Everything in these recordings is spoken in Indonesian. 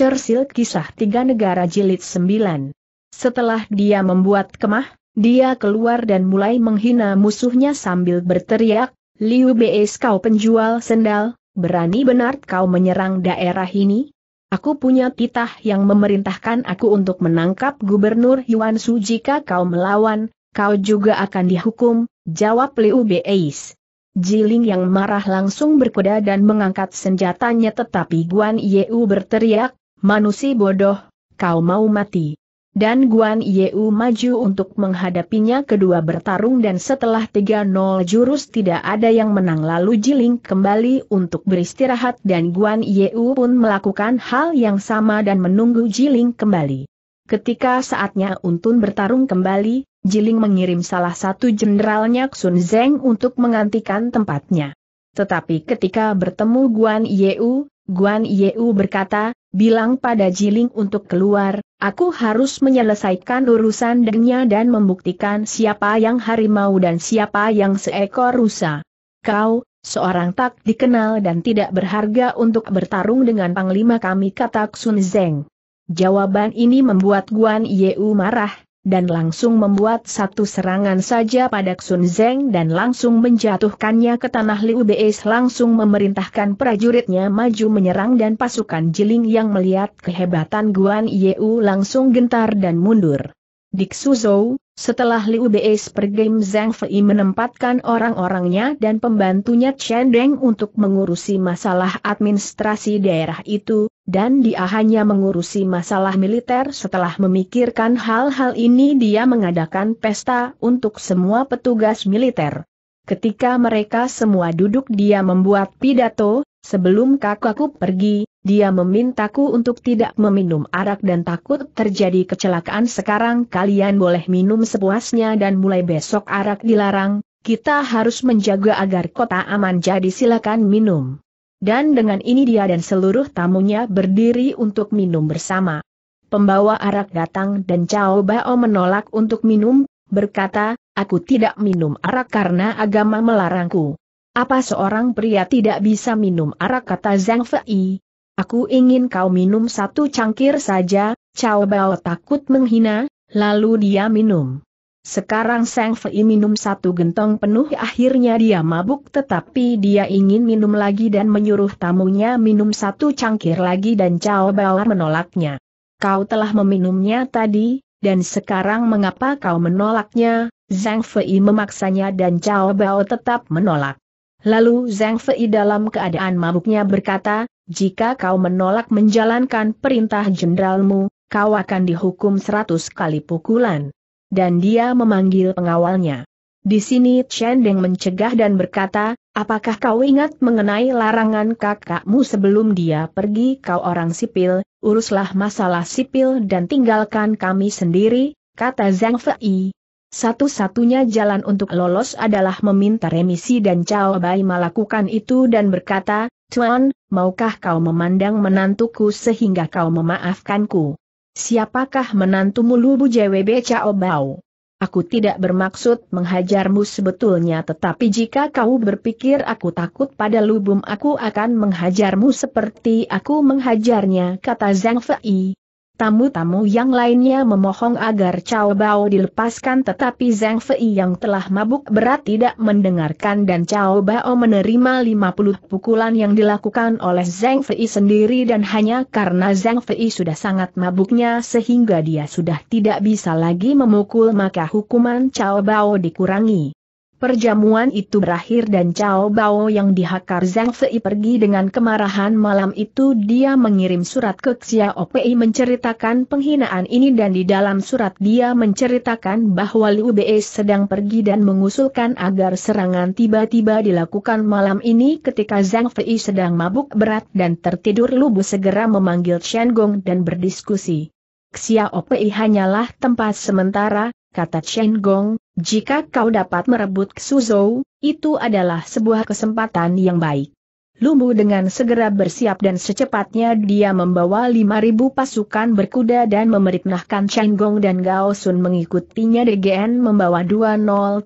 Cersil Kisah Tiga Negara Jilid 9 Setelah dia membuat kemah, dia keluar dan mulai menghina musuhnya sambil berteriak, Liu Bees kau penjual sendal, berani benar kau menyerang daerah ini? Aku punya titah yang memerintahkan aku untuk menangkap Gubernur Yuan Su jika kau melawan, kau juga akan dihukum, jawab Liu Beis. Jiling yang marah langsung berkuda dan mengangkat senjatanya tetapi Guan Yeu berteriak, manusia bodoh, kau mau mati. Dan Guan Yeu maju untuk menghadapinya kedua bertarung dan setelah 3-0 jurus tidak ada yang menang lalu Jiling kembali untuk beristirahat dan Guan Yeu pun melakukan hal yang sama dan menunggu Jiling kembali. Ketika saatnya Untun bertarung kembali, Jiling mengirim salah satu jenderalnya Sun Zeng untuk menggantikan tempatnya. Tetapi ketika bertemu Guan Yeu, Guan Yeu berkata, bilang pada Jiling untuk keluar, aku harus menyelesaikan urusan dengannya dan membuktikan siapa yang harimau dan siapa yang seekor rusa. Kau, seorang tak dikenal dan tidak berharga untuk bertarung dengan panglima kami kata Sun Zeng. Jawaban ini membuat Guan Yeu marah, dan langsung membuat satu serangan saja pada Sun Zeng dan langsung menjatuhkannya ke tanah Liu Beis langsung memerintahkan prajuritnya maju menyerang dan pasukan Jiling yang melihat kehebatan Guan Yeu langsung gentar dan mundur. Dik Suzhou, setelah Liu Beis pergi Zhang Fei menempatkan orang-orangnya dan pembantunya Chen Deng untuk mengurusi masalah administrasi daerah itu, dan dia hanya mengurusi masalah militer setelah memikirkan hal-hal ini dia mengadakan pesta untuk semua petugas militer. Ketika mereka semua duduk dia membuat pidato, Sebelum kakakku pergi, dia memintaku untuk tidak meminum arak dan takut terjadi kecelakaan sekarang kalian boleh minum sepuasnya dan mulai besok arak dilarang, kita harus menjaga agar kota aman jadi silakan minum. Dan dengan ini dia dan seluruh tamunya berdiri untuk minum bersama. Pembawa arak datang dan Cao Bao menolak untuk minum, berkata, aku tidak minum arak karena agama melarangku. Apa seorang pria tidak bisa minum arak kata Zhang Fei? Aku ingin kau minum satu cangkir saja, Cao Bao takut menghina, lalu dia minum. Sekarang Zhang Fei minum satu gentong penuh akhirnya dia mabuk tetapi dia ingin minum lagi dan menyuruh tamunya minum satu cangkir lagi dan Cao Bao menolaknya. Kau telah meminumnya tadi, dan sekarang mengapa kau menolaknya? Zhang Fei memaksanya dan Cao Bao tetap menolak. Lalu Zhang Fei dalam keadaan mabuknya berkata, jika kau menolak menjalankan perintah jenderalmu, kau akan dihukum seratus kali pukulan. Dan dia memanggil pengawalnya. Di sini Chen Deng mencegah dan berkata, apakah kau ingat mengenai larangan kakakmu sebelum dia pergi kau orang sipil, uruslah masalah sipil dan tinggalkan kami sendiri, kata Zhang Fei. Satu-satunya jalan untuk lolos adalah meminta remisi dan Cao Bai melakukan itu dan berkata, Tuan, maukah kau memandang menantuku sehingga kau memaafkanku? Siapakah menantumu Lubu JWB Cao Bao? Aku tidak bermaksud menghajarmu sebetulnya tetapi jika kau berpikir aku takut pada lubum aku akan menghajarmu seperti aku menghajarnya kata Zhang Fei. Tamu-tamu yang lainnya memohon agar Cao Bao dilepaskan tetapi Zhang Fei yang telah mabuk berat tidak mendengarkan dan Cao Bao menerima 50 pukulan yang dilakukan oleh Zhang Fei sendiri dan hanya karena Zhang Fei sudah sangat mabuknya sehingga dia sudah tidak bisa lagi memukul maka hukuman Cao Bao dikurangi. Perjamuan itu berakhir dan Cao Bao yang dihakar Zhang Fei pergi dengan kemarahan malam itu dia mengirim surat ke Xia Opei menceritakan penghinaan ini dan di dalam surat dia menceritakan bahwa Liu Bei sedang pergi dan mengusulkan agar serangan tiba-tiba dilakukan malam ini ketika Zhang Fei sedang mabuk berat dan tertidur Lubu segera memanggil Chen Gong dan berdiskusi. Xia Opei hanyalah tempat sementara, kata Chen Gong, jika kau dapat merebut Suzhou, itu adalah sebuah kesempatan yang baik. Lumbu dengan segera bersiap dan secepatnya dia membawa 5.000 pasukan berkuda dan memerintahkan Chen Gong dan Gao Sun mengikutinya DGN membawa 20.000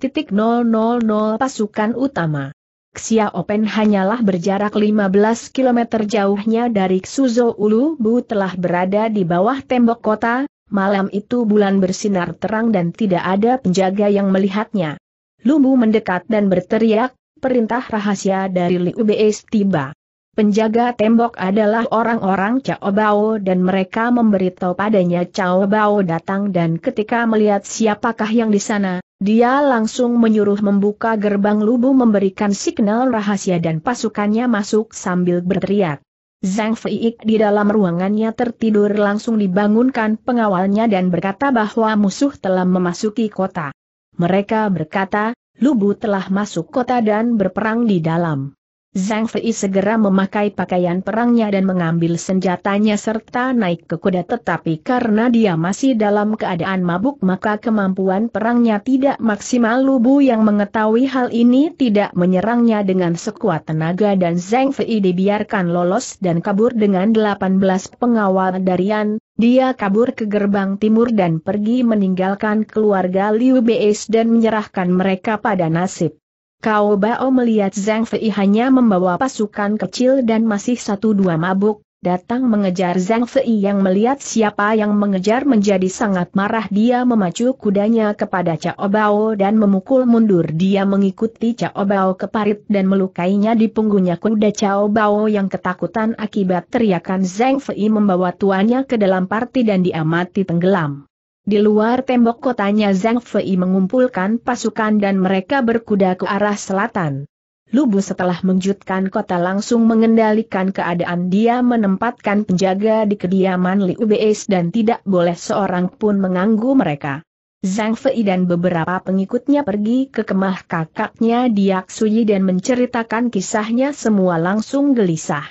pasukan utama. Xia Open hanyalah berjarak 15 km jauhnya dari Xuzhou Ulu Bu telah berada di bawah tembok kota, malam itu bulan bersinar terang dan tidak ada penjaga yang melihatnya. Lubu mendekat dan berteriak, perintah rahasia dari Liu tiba. Penjaga tembok adalah orang-orang Cao Bao dan mereka memberitahu padanya Cao Bao datang dan ketika melihat siapakah yang di sana, dia langsung menyuruh membuka gerbang lubu memberikan signal rahasia dan pasukannya masuk sambil berteriak. Zhang Fei di dalam ruangannya tertidur langsung dibangunkan pengawalnya dan berkata bahwa musuh telah memasuki kota. Mereka berkata, Lubu telah masuk kota dan berperang di dalam. Zhang Fei segera memakai pakaian perangnya dan mengambil senjatanya serta naik ke kuda. Tetapi karena dia masih dalam keadaan mabuk maka kemampuan perangnya tidak maksimal. Lubu yang mengetahui hal ini tidak menyerangnya dengan sekuat tenaga dan Zhang Fei dibiarkan lolos dan kabur dengan 18 pengawal darian, dia kabur ke gerbang timur dan pergi meninggalkan keluarga Liu Beis dan menyerahkan mereka pada nasib. Kau Bao melihat Zhang Fei hanya membawa pasukan kecil dan masih satu dua mabuk, datang mengejar Zhang Fei yang melihat siapa yang mengejar menjadi sangat marah. Dia memacu kudanya kepada Cao Bao dan memukul mundur. Dia mengikuti Cao Bao ke parit dan melukainya di punggungnya. Kuda Cao Bao yang ketakutan akibat teriakan Zhang Fei membawa tuannya ke dalam parti dan dia mati tenggelam. Di luar tembok kotanya Zhang Fei mengumpulkan pasukan dan mereka berkuda ke arah selatan. Lubu setelah menjutkan kota langsung mengendalikan keadaan dia menempatkan penjaga di kediaman Liu Beis dan tidak boleh seorang pun mengganggu mereka. Zhang Fei dan beberapa pengikutnya pergi ke kemah kakaknya Diak Suyi dan menceritakan kisahnya semua langsung gelisah.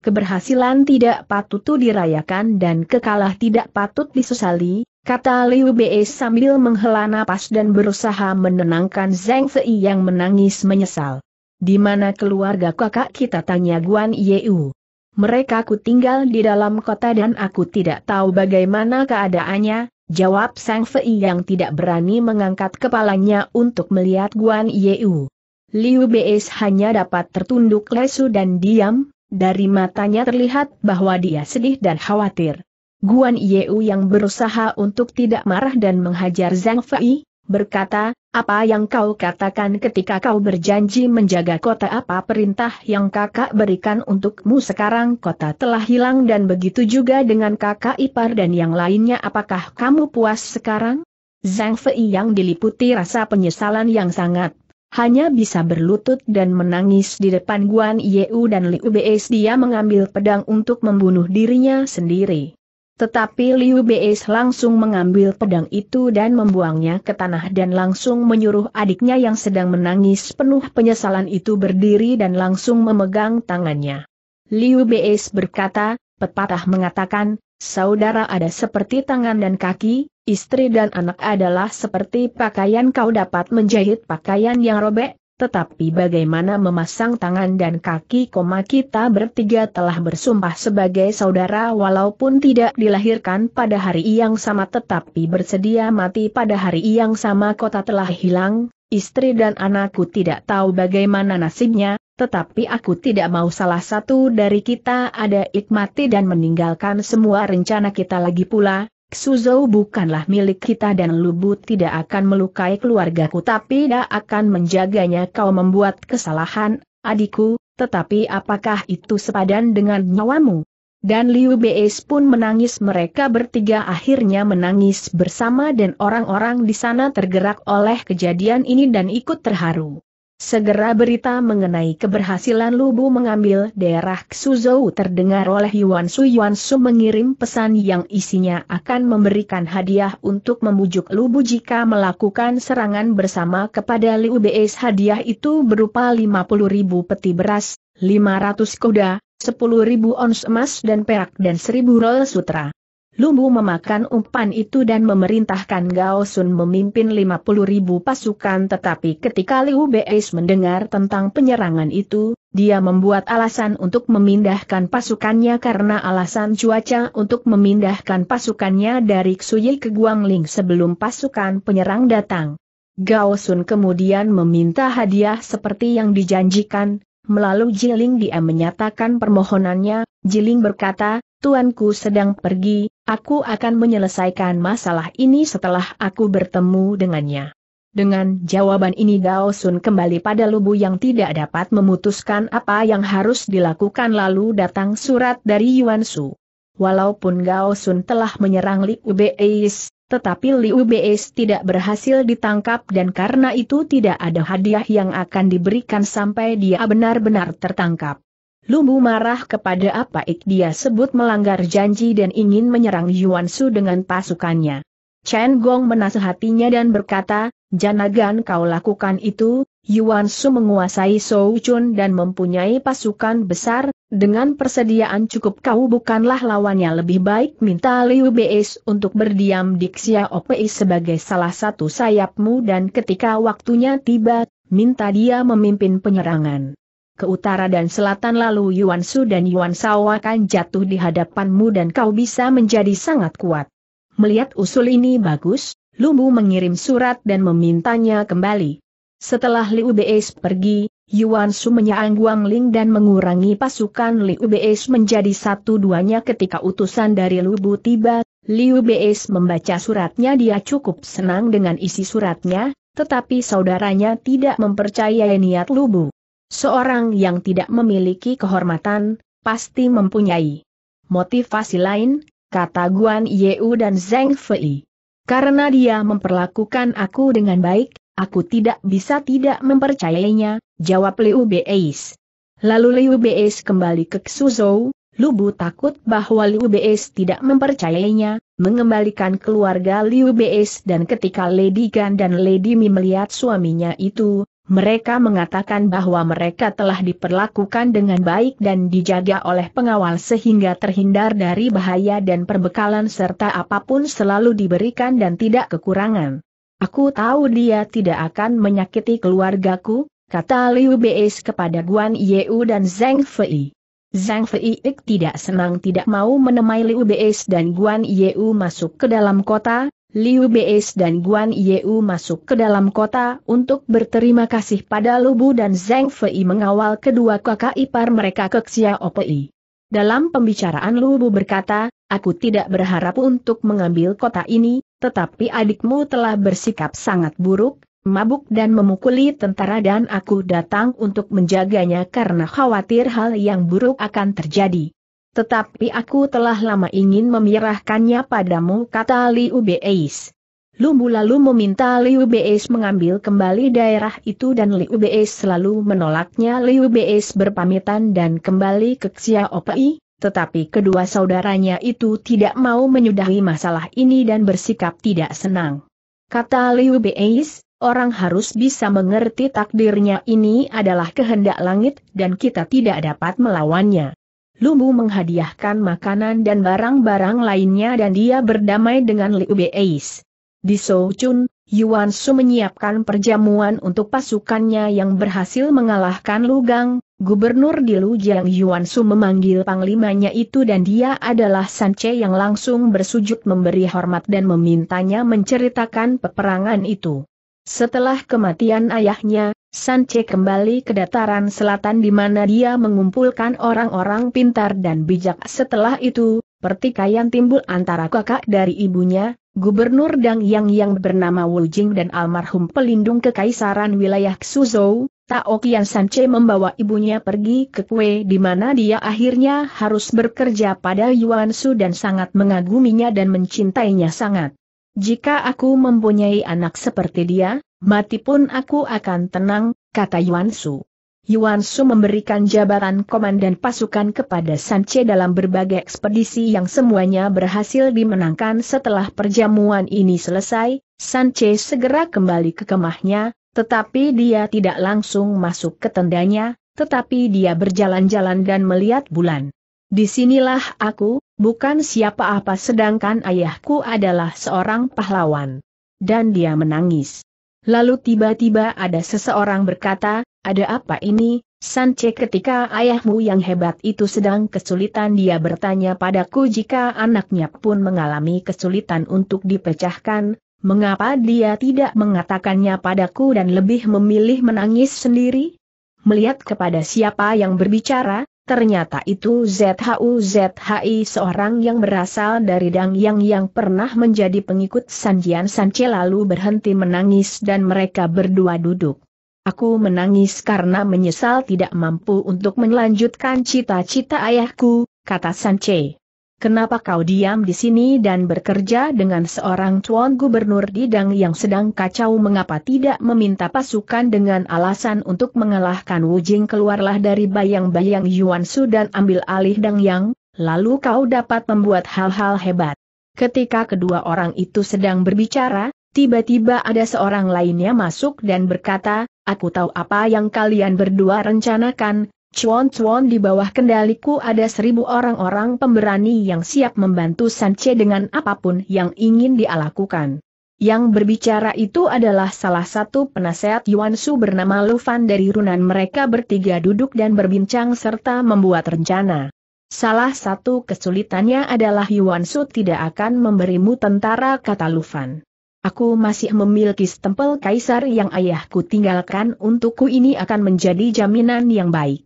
Keberhasilan tidak patut dirayakan dan kekalah tidak patut disesali, kata Liu Bei sambil menghela napas dan berusaha menenangkan Zhang Fei yang menangis menyesal. Di mana keluarga kakak kita tanya Guan Yeu? Mereka ku tinggal di dalam kota dan aku tidak tahu bagaimana keadaannya, jawab Sang Fei yang tidak berani mengangkat kepalanya untuk melihat Guan Yeu. Liu Bei hanya dapat tertunduk lesu dan diam, dari matanya terlihat bahwa dia sedih dan khawatir. Guan Yeu yang berusaha untuk tidak marah dan menghajar Zhang Fei, berkata, apa yang kau katakan ketika kau berjanji menjaga kota apa perintah yang kakak berikan untukmu sekarang kota telah hilang dan begitu juga dengan kakak ipar dan yang lainnya apakah kamu puas sekarang? Zhang Fei yang diliputi rasa penyesalan yang sangat hanya bisa berlutut dan menangis di depan Guan Yeu dan Liu Beis dia mengambil pedang untuk membunuh dirinya sendiri. Tetapi Liu Beis langsung mengambil pedang itu dan membuangnya ke tanah dan langsung menyuruh adiknya yang sedang menangis penuh penyesalan itu berdiri dan langsung memegang tangannya. Liu Beis berkata, pepatah mengatakan, saudara ada seperti tangan dan kaki, istri dan anak adalah seperti pakaian kau dapat menjahit pakaian yang robek, tetapi bagaimana memasang tangan dan kaki koma kita bertiga telah bersumpah sebagai saudara walaupun tidak dilahirkan pada hari yang sama tetapi bersedia mati pada hari yang sama kota telah hilang, istri dan anakku tidak tahu bagaimana nasibnya, tetapi aku tidak mau salah satu dari kita ada ikmati dan meninggalkan semua rencana kita lagi pula, Suzhou bukanlah milik kita dan Lubu tidak akan melukai keluargaku tapi tidak akan menjaganya kau membuat kesalahan, adikku, tetapi apakah itu sepadan dengan nyawamu? Dan Liu Beis pun menangis mereka bertiga akhirnya menangis bersama dan orang-orang di sana tergerak oleh kejadian ini dan ikut terharu. Segera berita mengenai keberhasilan Lubu mengambil daerah Xuzhou terdengar oleh Yuan Su Yuan Su mengirim pesan yang isinya akan memberikan hadiah untuk membujuk Lubu jika melakukan serangan bersama kepada Liu Beis hadiah itu berupa 50 ribu peti beras, 500 kuda, 10 ribu ons emas dan perak dan 1000 rol sutra. Lumbu memakan umpan itu dan memerintahkan Gao Sun memimpin 50 ribu pasukan tetapi ketika Liu Beis mendengar tentang penyerangan itu, dia membuat alasan untuk memindahkan pasukannya karena alasan cuaca untuk memindahkan pasukannya dari Xuyi ke Guangling sebelum pasukan penyerang datang. Gao Sun kemudian meminta hadiah seperti yang dijanjikan, melalui Jiling dia menyatakan permohonannya, Jiling berkata, Tuanku sedang pergi, aku akan menyelesaikan masalah ini setelah aku bertemu dengannya. Dengan jawaban ini Gao Sun kembali pada lubu yang tidak dapat memutuskan apa yang harus dilakukan lalu datang surat dari Yuan Su. Walaupun Gao Sun telah menyerang Li Ubeis, tetapi Liu Beis tidak berhasil ditangkap dan karena itu tidak ada hadiah yang akan diberikan sampai dia benar-benar tertangkap. Lubu marah kepada apa ik dia sebut melanggar janji dan ingin menyerang Yuan Su dengan pasukannya. Chen Gong menasehatinya dan berkata, Janagan kau lakukan itu, Yuan Su menguasai Shou Chun dan mempunyai pasukan besar, dengan persediaan cukup kau bukanlah lawannya lebih baik minta Liu Beis untuk berdiam di Xia Opei sebagai salah satu sayapmu dan ketika waktunya tiba, minta dia memimpin penyerangan. Ke utara dan selatan lalu Yuan Su dan Yuan Sao akan jatuh di hadapanmu dan kau bisa menjadi sangat kuat. Melihat usul ini bagus, Lubu mengirim surat dan memintanya kembali. Setelah Liu Beis pergi, Yuan Su menyerang Guang Ling dan mengurangi pasukan Liu Beis menjadi satu duanya ketika utusan dari Lubu tiba, Liu Beis membaca suratnya dia cukup senang dengan isi suratnya, tetapi saudaranya tidak mempercayai niat Lubu. Seorang yang tidak memiliki kehormatan, pasti mempunyai motivasi lain, kata Guan Yeu dan Zheng Fei. Karena dia memperlakukan aku dengan baik, aku tidak bisa tidak mempercayainya, jawab Liu Beis. Lalu Liu Beis kembali ke Xuzhou, Lubu takut bahwa Liu Beis tidak mempercayainya, mengembalikan keluarga Liu Beis dan ketika Lady Gan dan Lady Mi melihat suaminya itu, mereka mengatakan bahwa mereka telah diperlakukan dengan baik dan dijaga oleh pengawal sehingga terhindar dari bahaya dan perbekalan serta apa pun selalu diberikan dan tidak kekurangan. Aku tahu dia tidak akan menyakiti keluargaku, kata Liu Beis kepada Guan Yeu dan Zhang Fei. Zhang Fei tidak senang tidak mau menemai Liu Beis dan Guan Yeu masuk ke dalam kota, Liu Beis dan Guan Yeu masuk ke dalam kota untuk berterima kasih pada Lubu dan Zheng Fei mengawal kedua kakak ipar mereka ke Xiaopei. Dalam pembicaraan Lubu berkata, aku tidak berharap untuk mengambil kota ini, tetapi adikmu telah bersikap sangat buruk, mabuk dan memukuli tentara dan aku datang untuk menjaganya karena khawatir hal yang buruk akan terjadi tetapi aku telah lama ingin memirahkannya padamu kata Liu Beis. Lumbu lalu meminta Liu Beis mengambil kembali daerah itu dan Liu Beis selalu menolaknya Liu Beis berpamitan dan kembali ke Xiaopei, tetapi kedua saudaranya itu tidak mau menyudahi masalah ini dan bersikap tidak senang. Kata Liu Beis, orang harus bisa mengerti takdirnya ini adalah kehendak langit dan kita tidak dapat melawannya. Lumbu menghadiahkan makanan dan barang-barang lainnya dan dia berdamai dengan Liu Beis. Di Chun, Yuan Su menyiapkan perjamuan untuk pasukannya yang berhasil mengalahkan Lugang, Gubernur di Lujiang Yuan Su memanggil panglimanya itu dan dia adalah Sanche yang langsung bersujud memberi hormat dan memintanya menceritakan peperangan itu. Setelah kematian ayahnya, Sanche kembali ke dataran selatan di mana dia mengumpulkan orang-orang pintar dan bijak. Setelah itu, pertikaian timbul antara kakak dari ibunya, Gubernur Dang Yang yang bernama Wu Jing dan almarhum pelindung kekaisaran wilayah Xuzhou, Tao Qian Sanche membawa ibunya pergi ke kue di mana dia akhirnya harus bekerja pada Yuan Su dan sangat mengaguminya dan mencintainya sangat. Jika aku mempunyai anak seperti dia, mati pun aku akan tenang, kata Yuan Su. Yuan Su memberikan jabatan komandan pasukan kepada Sanche dalam berbagai ekspedisi yang semuanya berhasil dimenangkan setelah perjamuan ini selesai, Sanche segera kembali ke kemahnya, tetapi dia tidak langsung masuk ke tendanya, tetapi dia berjalan-jalan dan melihat bulan. Di sinilah aku, bukan siapa apa sedangkan ayahku adalah seorang pahlawan. Dan dia menangis. Lalu tiba-tiba ada seseorang berkata, ada apa ini, Sanche ketika ayahmu yang hebat itu sedang kesulitan dia bertanya padaku jika anaknya pun mengalami kesulitan untuk dipecahkan, mengapa dia tidak mengatakannya padaku dan lebih memilih menangis sendiri? Melihat kepada siapa yang berbicara, ternyata itu ZHU ZHI seorang yang berasal dari Dang Yang yang pernah menjadi pengikut Sanjian Sance lalu berhenti menangis dan mereka berdua duduk. Aku menangis karena menyesal tidak mampu untuk melanjutkan cita-cita ayahku, kata Sance. Kenapa kau diam di sini dan bekerja dengan seorang tuan gubernur di Dang yang sedang kacau? Mengapa tidak meminta pasukan dengan alasan untuk mengalahkan Wujing keluarlah dari bayang-bayang Yuan Su dan ambil alih Dang Yang, lalu kau dapat membuat hal-hal hebat. Ketika kedua orang itu sedang berbicara, tiba-tiba ada seorang lainnya masuk dan berkata, aku tahu apa yang kalian berdua rencanakan, Cuan-cuan di bawah kendaliku ada seribu orang-orang pemberani yang siap membantu Sance dengan apa pun yang ingin dia lakukan. Yang berbicara itu adalah salah satu penasehat Yuan Su bernama Lufan dari runan mereka bertiga duduk dan berbincang serta membuat rencana. Salah satu kesulitannya adalah Yuan Su tidak akan memberimu tentara kata Lufan. Aku masih memiliki stempel kaisar yang ayahku tinggalkan untukku ini akan menjadi jaminan yang baik.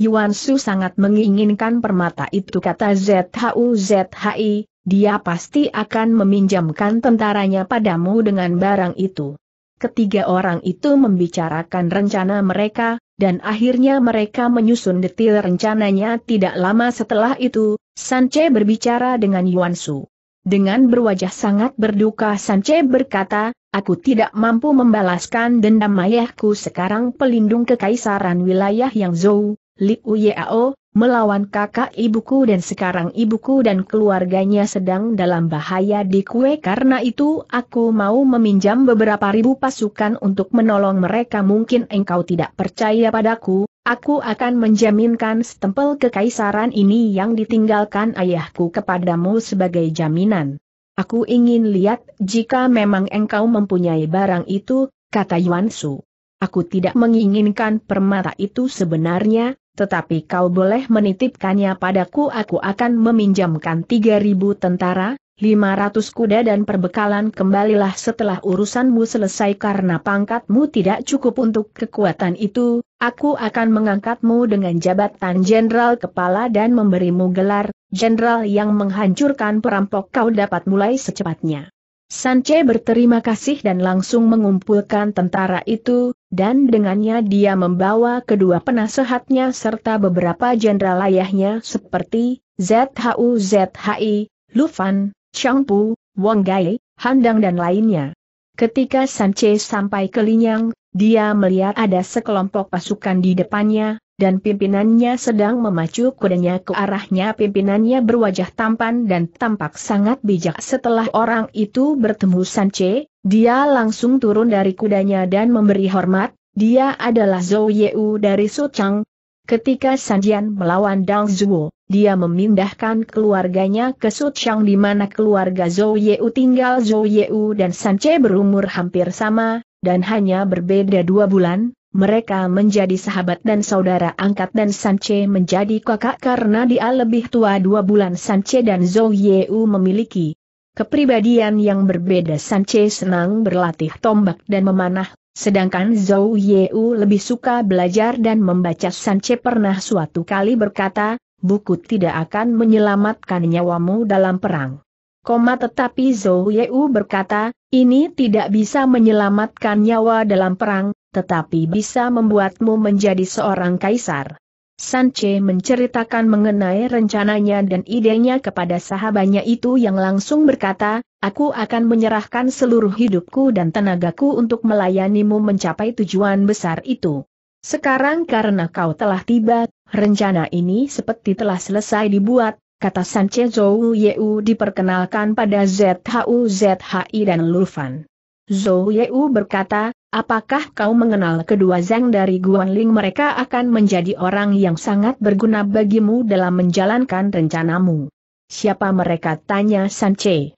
Yuan Su sangat menginginkan permata itu kata ZHU ZHI, dia pasti akan meminjamkan tentaranya padamu dengan barang itu. Ketiga orang itu membicarakan rencana mereka, dan akhirnya mereka menyusun detail rencananya tidak lama setelah itu, Sanche berbicara dengan Yuan Su. Dengan berwajah sangat berduka Sanche berkata, aku tidak mampu membalaskan dendam ayahku sekarang pelindung kekaisaran wilayah yang Zhou, Liu Yao, melawan kakak ibuku dan sekarang ibuku dan keluarganya sedang dalam bahaya di kue karena itu aku mau meminjam beberapa ribu pasukan untuk menolong mereka mungkin engkau tidak percaya padaku, aku akan menjaminkan stempel kekaisaran ini yang ditinggalkan ayahku kepadamu sebagai jaminan. Aku ingin lihat jika memang engkau mempunyai barang itu, kata Yuan Su. Aku tidak menginginkan permata itu sebenarnya, tetapi kau boleh menitipkannya padaku aku akan meminjamkan 3.000 tentara, 500 kuda dan perbekalan kembalilah setelah urusanmu selesai karena pangkatmu tidak cukup untuk kekuatan itu, aku akan mengangkatmu dengan jabatan jenderal kepala dan memberimu gelar, jenderal yang menghancurkan perampok kau dapat mulai secepatnya. Sance berterima kasih dan langsung mengumpulkan tentara itu, dan dengannya dia membawa kedua penasehatnya serta beberapa jenderal ayahnya seperti ZHU ZHI, Lufan, Changpu, Wang Gai, Handang dan lainnya. Ketika Sance sampai ke Linyang, dia melihat ada sekelompok pasukan di depannya, dan pimpinannya sedang memacu kudanya ke arahnya. Pimpinannya berwajah tampan dan tampak sangat bijak. Setelah orang itu bertemu Sanche, dia langsung turun dari kudanya dan memberi hormat, dia adalah Zhou Yeu dari Suchang. Ketika Sanjian melawan Dang Zuo, dia memindahkan keluarganya ke Suchang di mana keluarga Zhou Yeu tinggal. Zhou Yeu dan Sanche berumur hampir sama, dan hanya berbeda dua bulan, mereka menjadi sahabat dan saudara angkat dan Sanche menjadi kakak karena dia lebih tua dua bulan. Sanche dan Zhou Yeu memiliki kepribadian yang berbeda. Sanche senang berlatih tombak dan memanah, sedangkan Zhou Yeu lebih suka belajar dan membaca. Sanche pernah suatu kali berkata, buku tidak akan menyelamatkan nyawamu dalam perang. Koma tetapi Zhou Yeu berkata, ini tidak bisa menyelamatkan nyawa dalam perang, tetapi bisa membuatmu menjadi seorang kaisar. Sanche menceritakan mengenai rencananya dan idenya kepada sahabatnya itu yang langsung berkata, aku akan menyerahkan seluruh hidupku dan tenagaku untuk melayanimu mencapai tujuan besar itu. Sekarang karena kau telah tiba, rencana ini seperti telah selesai dibuat, kata Sanche Zhou Yeu diperkenalkan pada ZHU ZHI dan Lufan. Zhou Yeu berkata, apakah kau mengenal kedua Zhang dari Guanling mereka akan menjadi orang yang sangat berguna bagimu dalam menjalankan rencanamu. Siapa mereka tanya Sanche.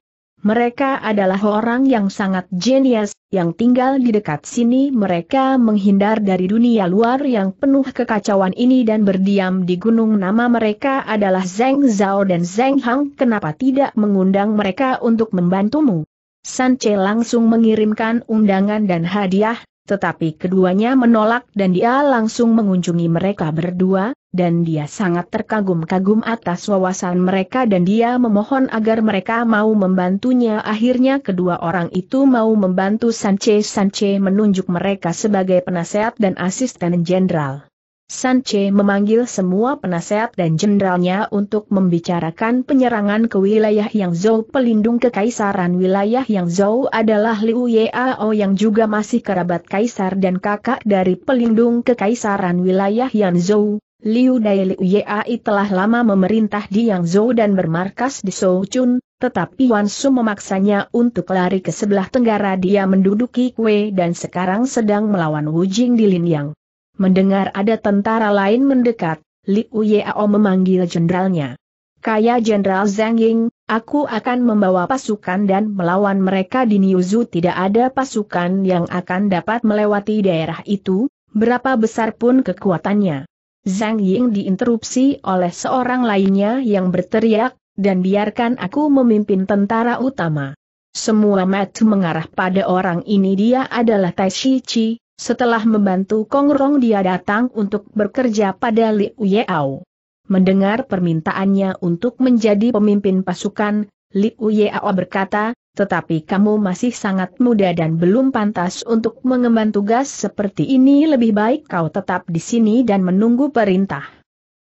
Mereka adalah orang yang sangat jenius, yang tinggal di dekat sini mereka menghindar dari dunia luar yang penuh kekacauan ini dan berdiam di gunung nama mereka adalah Zheng Zhao dan Zheng Hang kenapa tidak mengundang mereka untuk membantumu? Sanche langsung mengirimkan undangan dan hadiah, tetapi keduanya menolak dan dia langsung mengunjungi mereka berdua, dan dia sangat terkagum-kagum atas wawasan mereka dan dia memohon agar mereka mau membantunya. Akhirnya kedua orang itu mau membantu Sanche. Sanche menunjuk mereka sebagai penasehat dan asisten jenderal. Sanche memanggil semua penasehat dan jenderalnya untuk membicarakan penyerangan ke wilayah yang Zhou pelindung kekaisaran wilayah yang Zhou adalah Liu Yao yang juga masih kerabat kaisar dan kakak dari pelindung kekaisaran wilayah yang Zhou. Liu Dai Liu Yai telah lama memerintah di Yangzhou dan bermarkas di Chun, tetapi Wan Su memaksanya untuk lari ke sebelah tenggara dia menduduki kue dan sekarang sedang melawan Wu Jing di Linyang. Mendengar ada tentara lain mendekat, Liu Yao memanggil jenderalnya. Kaya Jenderal Zhang Ying, aku akan membawa pasukan dan melawan mereka di Niuzu tidak ada pasukan yang akan dapat melewati daerah itu, berapa besar pun kekuatannya. Zhang Ying diinterupsi oleh seorang lainnya yang berteriak, dan biarkan aku memimpin tentara utama. Semua mata mengarah pada orang ini dia adalah Tai Shi Chi, setelah membantu Kong Rong dia datang untuk bekerja pada Liu Yao. Mendengar permintaannya untuk menjadi pemimpin pasukan, Liu Yao berkata, tetapi kamu masih sangat muda dan belum pantas untuk mengemban tugas seperti ini lebih baik kau tetap di sini dan menunggu perintah.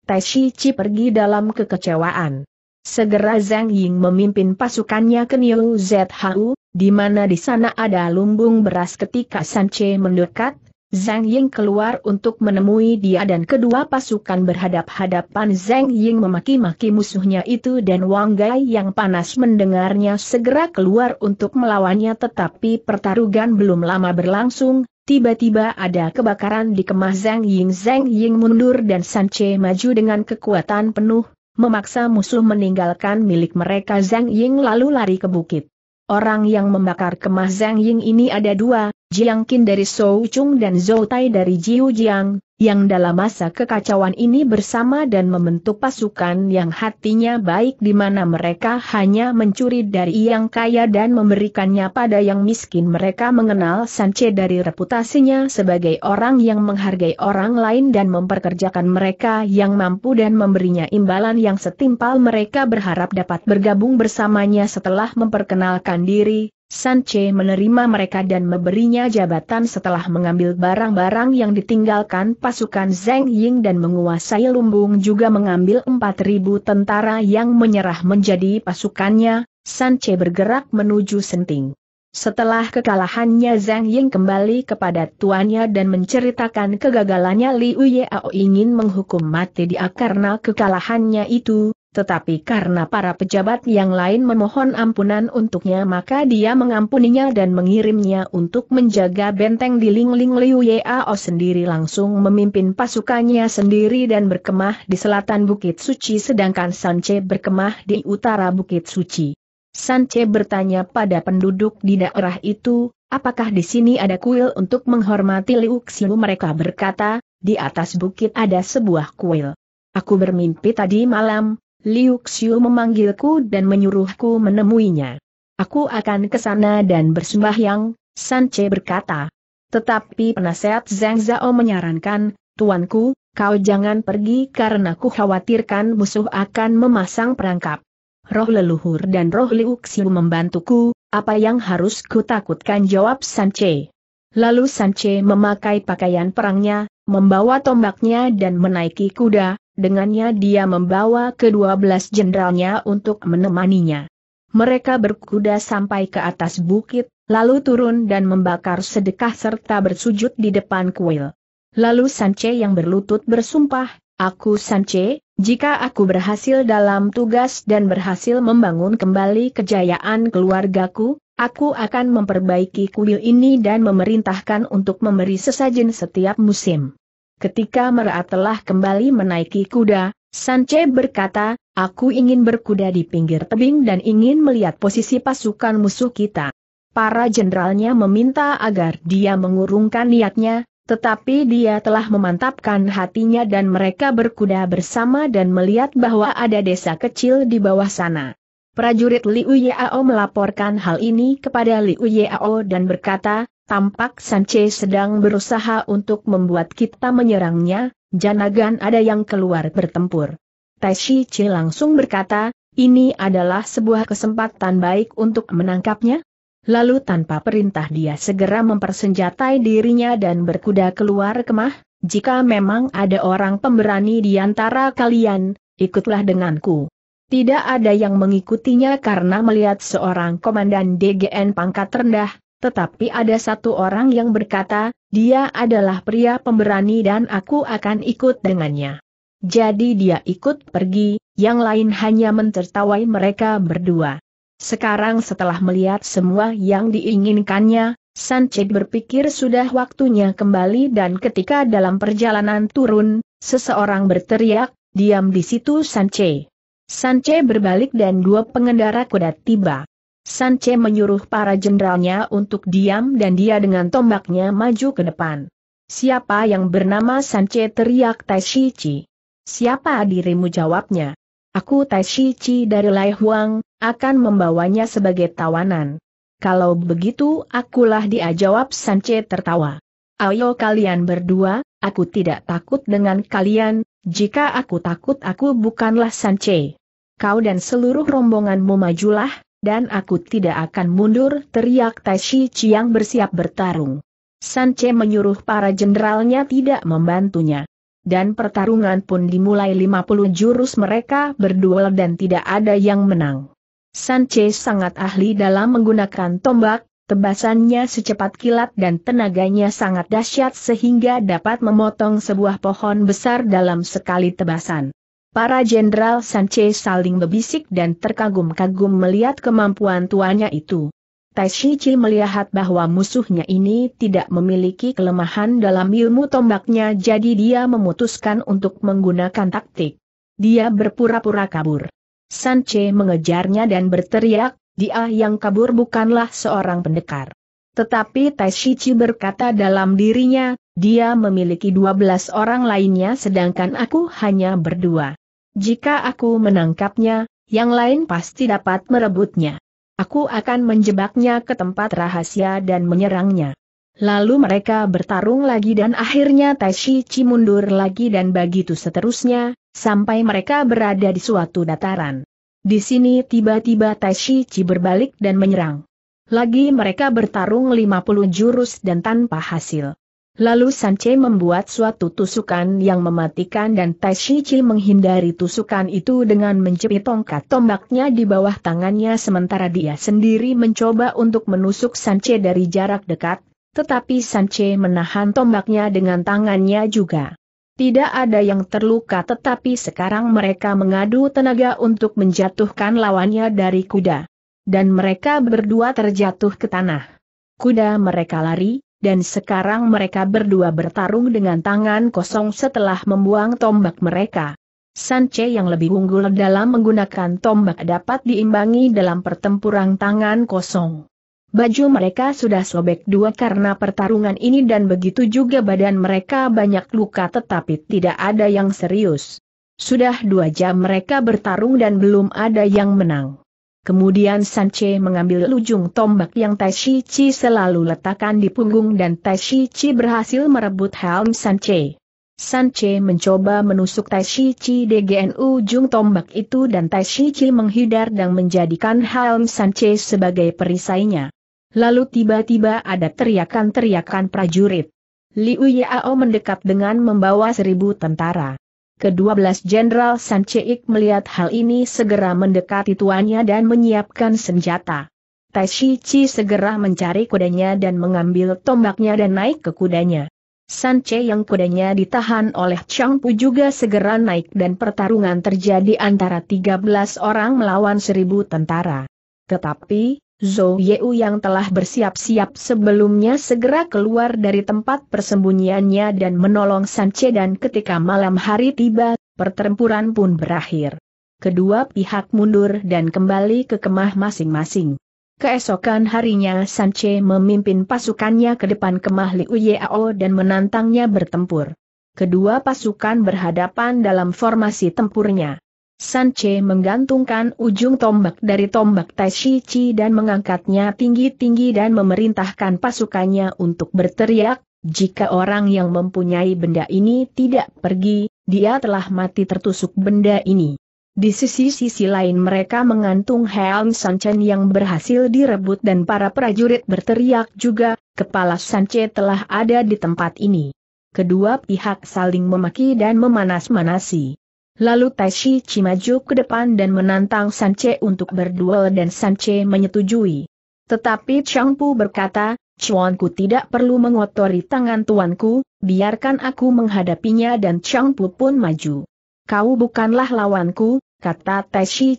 Tai Shi Chi pergi dalam kekecewaan. Segera Zhang Ying memimpin pasukannya ke Niu Zhou, di mana di sana ada lumbung beras ketika Sanche mendekat, Zhang Ying keluar untuk menemui dia dan kedua pasukan berhadap-hadapan Zhang Ying memaki-maki musuhnya itu dan Wang Gai yang panas mendengarnya segera keluar untuk melawannya tetapi pertarungan belum lama berlangsung, tiba-tiba ada kebakaran di kemah Zhang Ying Zhang Ying mundur dan Sanche maju dengan kekuatan penuh, memaksa musuh meninggalkan milik mereka Zhang Ying lalu lari ke bukit. Orang yang membakar kemah Zhang Ying ini ada dua, Jiang Qin dari Shou Chung dan Zhou Tai dari Jiu Jiang, yang dalam masa kekacauan ini bersama dan membentuk pasukan yang hatinya baik di mana mereka hanya mencuri dari yang kaya dan memberikannya pada yang miskin. Mereka mengenal Sanche dari reputasinya sebagai orang yang menghargai orang lain dan memperkerjakan mereka yang mampu dan memberinya imbalan yang setimpal mereka berharap dapat bergabung bersamanya setelah memperkenalkan diri, Sanche menerima mereka dan memberinya jabatan setelah mengambil barang-barang yang ditinggalkan pasukan Zheng Ying dan menguasai lumbung juga mengambil 4.000 tentara yang menyerah menjadi pasukannya, Sanche bergerak menuju Senting. Setelah kekalahannya Zhang Ying kembali kepada tuannya dan menceritakan kegagalannya Liu Yao ingin menghukum mati dia karena kekalahannya itu, tetapi karena para pejabat yang lain memohon ampunan untuknya maka dia mengampuninya dan mengirimnya untuk menjaga benteng di Ling Ling Liu Yao sendiri langsung memimpin pasukannya sendiri dan berkemah di selatan Bukit Suci sedangkan Sanche berkemah di utara Bukit Suci. Sanche bertanya pada penduduk di daerah itu, apakah di sini ada kuil untuk menghormati Liu Xiu mereka berkata, di atas bukit ada sebuah kuil. Aku bermimpi tadi malam, Liu Xiu memanggilku dan menyuruhku menemuinya. Aku akan ke sana dan bersembahyang, Sanche berkata. Tetapi penasehat Zhang Zhao menyarankan, Tuanku, kau jangan pergi karena ku khawatirkan musuh akan memasang perangkap. Roh leluhur dan roh Liu Xiu membantuku, apa yang harus ku takutkan jawab Sanche. Lalu Sanche memakai pakaian perangnya, membawa tombaknya dan menaiki kuda, dengannya dia membawa kedua belas jenderalnya untuk menemaninya. Mereka berkuda sampai ke atas bukit, lalu turun dan membakar sedekah serta bersujud di depan kuil. Lalu Sanche yang berlutut bersumpah, Aku Sanche, jika aku berhasil dalam tugas dan berhasil membangun kembali kejayaan keluargaku, aku akan memperbaiki kuil ini dan memerintahkan untuk memberi sesajen setiap musim. Ketika Merat telah kembali menaiki kuda, Sanche berkata, aku ingin berkuda di pinggir tebing dan ingin melihat posisi pasukan musuh kita. Para jenderalnya meminta agar dia mengurungkan niatnya, tetapi dia telah memantapkan hatinya dan mereka berkuda bersama dan melihat bahwa ada desa kecil di bawah sana. Prajurit Liu Yao melaporkan hal ini kepada Liu Yao dan berkata, tampak Sanche sedang berusaha untuk membuat kita menyerangnya, janagan ada yang keluar bertempur. Tai Shi Chi langsung berkata, ini adalah sebuah kesempatan baik untuk menangkapnya? Lalu tanpa perintah dia segera mempersenjatai dirinya dan berkuda keluar kemah, jika memang ada orang pemberani di antara kalian, ikutlah denganku. Tidak ada yang mengikutinya karena melihat seorang komandan DGN pangkat rendah, tetapi ada satu orang yang berkata, dia adalah pria pemberani dan aku akan ikut dengannya. Jadi dia ikut pergi, yang lain hanya mentertawai mereka berdua. Sekarang setelah melihat semua yang diinginkannya, Sanche berpikir sudah waktunya kembali dan ketika dalam perjalanan turun, seseorang berteriak, diam di situ Sanche. Sanche berbalik dan dua pengendara kuda tiba. Sanche menyuruh para jenderalnya untuk diam dan dia dengan tombaknya maju ke depan. Siapa yang bernama Sanche teriak Tai Shichi. Siapa dirimu jawabnya? Aku Tai Shichi dari Lai Huang, akan membawanya sebagai tawanan. Kalau begitu akulah dia jawab Sanche tertawa. Ayo kalian berdua, aku tidak takut dengan kalian, jika aku takut aku bukanlah Sanche kau dan seluruh rombonganmu majulah, dan aku tidak akan mundur, teriak Tai Shi Chiang bersiap bertarung. Sanche menyuruh para jenderalnya tidak membantunya. Dan pertarungan pun dimulai 50 jurus mereka berduel dan tidak ada yang menang. Sanche sangat ahli dalam menggunakan tombak, tebasannya secepat kilat dan tenaganya sangat dahsyat sehingga dapat memotong sebuah pohon besar dalam sekali tebasan. Para Jenderal Sanche saling berbisik dan terkagum-kagum melihat kemampuan tuannya itu. Tai Shichi melihat bahwa musuhnya ini tidak memiliki kelemahan dalam ilmu tombaknya jadi dia memutuskan untuk menggunakan taktik. Dia berpura-pura kabur. Sanche mengejarnya dan berteriak, dia yang kabur bukanlah seorang pendekar. Tetapi Tai Shichi berkata dalam dirinya, dia memiliki 12 orang lainnya sedangkan aku hanya berdua. Jika aku menangkapnya, yang lain pasti dapat merebutnya. Aku akan menjebaknya ke tempat rahasia dan menyerangnya. Lalu mereka bertarung lagi dan akhirnya Tai Shi Chi mundur lagi dan begitu seterusnya, sampai mereka berada di suatu dataran. Di sini tiba-tiba Tai Shi Chi berbalik dan menyerang. Lagi mereka bertarung 50 jurus dan tanpa hasil. Lalu Sanche membuat suatu tusukan yang mematikan dan Tai Shichi menghindari tusukan itu dengan menjepit tongkat tombaknya di bawah tangannya sementara dia sendiri mencoba untuk menusuk Sanche dari jarak dekat, tetapi Sanche menahan tombaknya dengan tangannya juga. Tidak ada yang terluka tetapi sekarang mereka mengadu tenaga untuk menjatuhkan lawannya dari kuda. Dan mereka berdua terjatuh ke tanah. Kuda mereka lari, dan sekarang mereka berdua bertarung dengan tangan kosong setelah membuang tombak mereka. Sanche yang lebih unggul dalam menggunakan tombak dapat diimbangi dalam pertempuran tangan kosong. Baju mereka sudah sobek dua karena pertarungan ini dan begitu juga badan mereka banyak luka tetapi tidak ada yang serius. Sudah dua jam mereka bertarung dan belum ada yang menang. Kemudian Sanche mengambil ujung tombak yang Tai Shi Chi selalu letakkan di punggung dan Tai Shi Chi berhasil merebut helm Sanche. Sanche mencoba menusuk Tai Shi Chi DGN ujung tombak itu dan Tai Shi Chi menghindar dan menjadikan helm Sanche sebagai perisainya. Lalu tiba-tiba ada teriakan-teriakan prajurit. Liu Yao mendekat dengan membawa seribu tentara. Kedua belas Jenderal Sancheik melihat hal ini segera mendekati tuannya dan menyiapkan senjata. Tai Chi segera mencari kudanya dan mengambil tombaknya dan naik ke kudanya. Sanche yang kudanya ditahan oleh Chang Pu juga segera naik dan pertarungan terjadi antara 13 orang melawan seribu tentara. Tetapi, Zhou Yeu yang telah bersiap-siap sebelumnya segera keluar dari tempat persembunyiannya dan menolong Sanche dan ketika malam hari tiba, pertempuran pun berakhir. Kedua pihak mundur dan kembali ke kemah masing-masing. Keesokan harinya Sanche memimpin pasukannya ke depan kemah Liu Yao dan menantangnya bertempur. Kedua pasukan berhadapan dalam formasi tempurnya. Sanche menggantungkan ujung tombak dari tombak Tai Chi dan mengangkatnya tinggi-tinggi dan memerintahkan pasukannya untuk berteriak, jika orang yang mempunyai benda ini tidak pergi, dia telah mati tertusuk benda ini. Di sisi-sisi lain mereka mengantung Helm Sanchen yang berhasil direbut dan para prajurit berteriak juga, kepala Sanche telah ada di tempat ini. Kedua pihak saling memaki dan memanas-manasi. Lalu Tai Shi maju ke depan dan menantang Sanche untuk berduel dan Sanche menyetujui. Tetapi Chang Pu berkata, Chuanku tidak perlu mengotori tangan tuanku, biarkan aku menghadapinya dan Chang Pu pun maju. Kau bukanlah lawanku, kata Tai Shi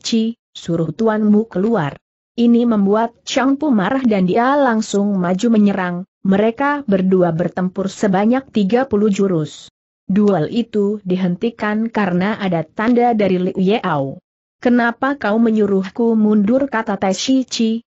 suruh tuanmu keluar. Ini membuat Chang Pu marah dan dia langsung maju menyerang, mereka berdua bertempur sebanyak 30 jurus. Duel itu dihentikan karena ada tanda dari Liu Yao. Kenapa kau menyuruhku mundur kata Tai Shi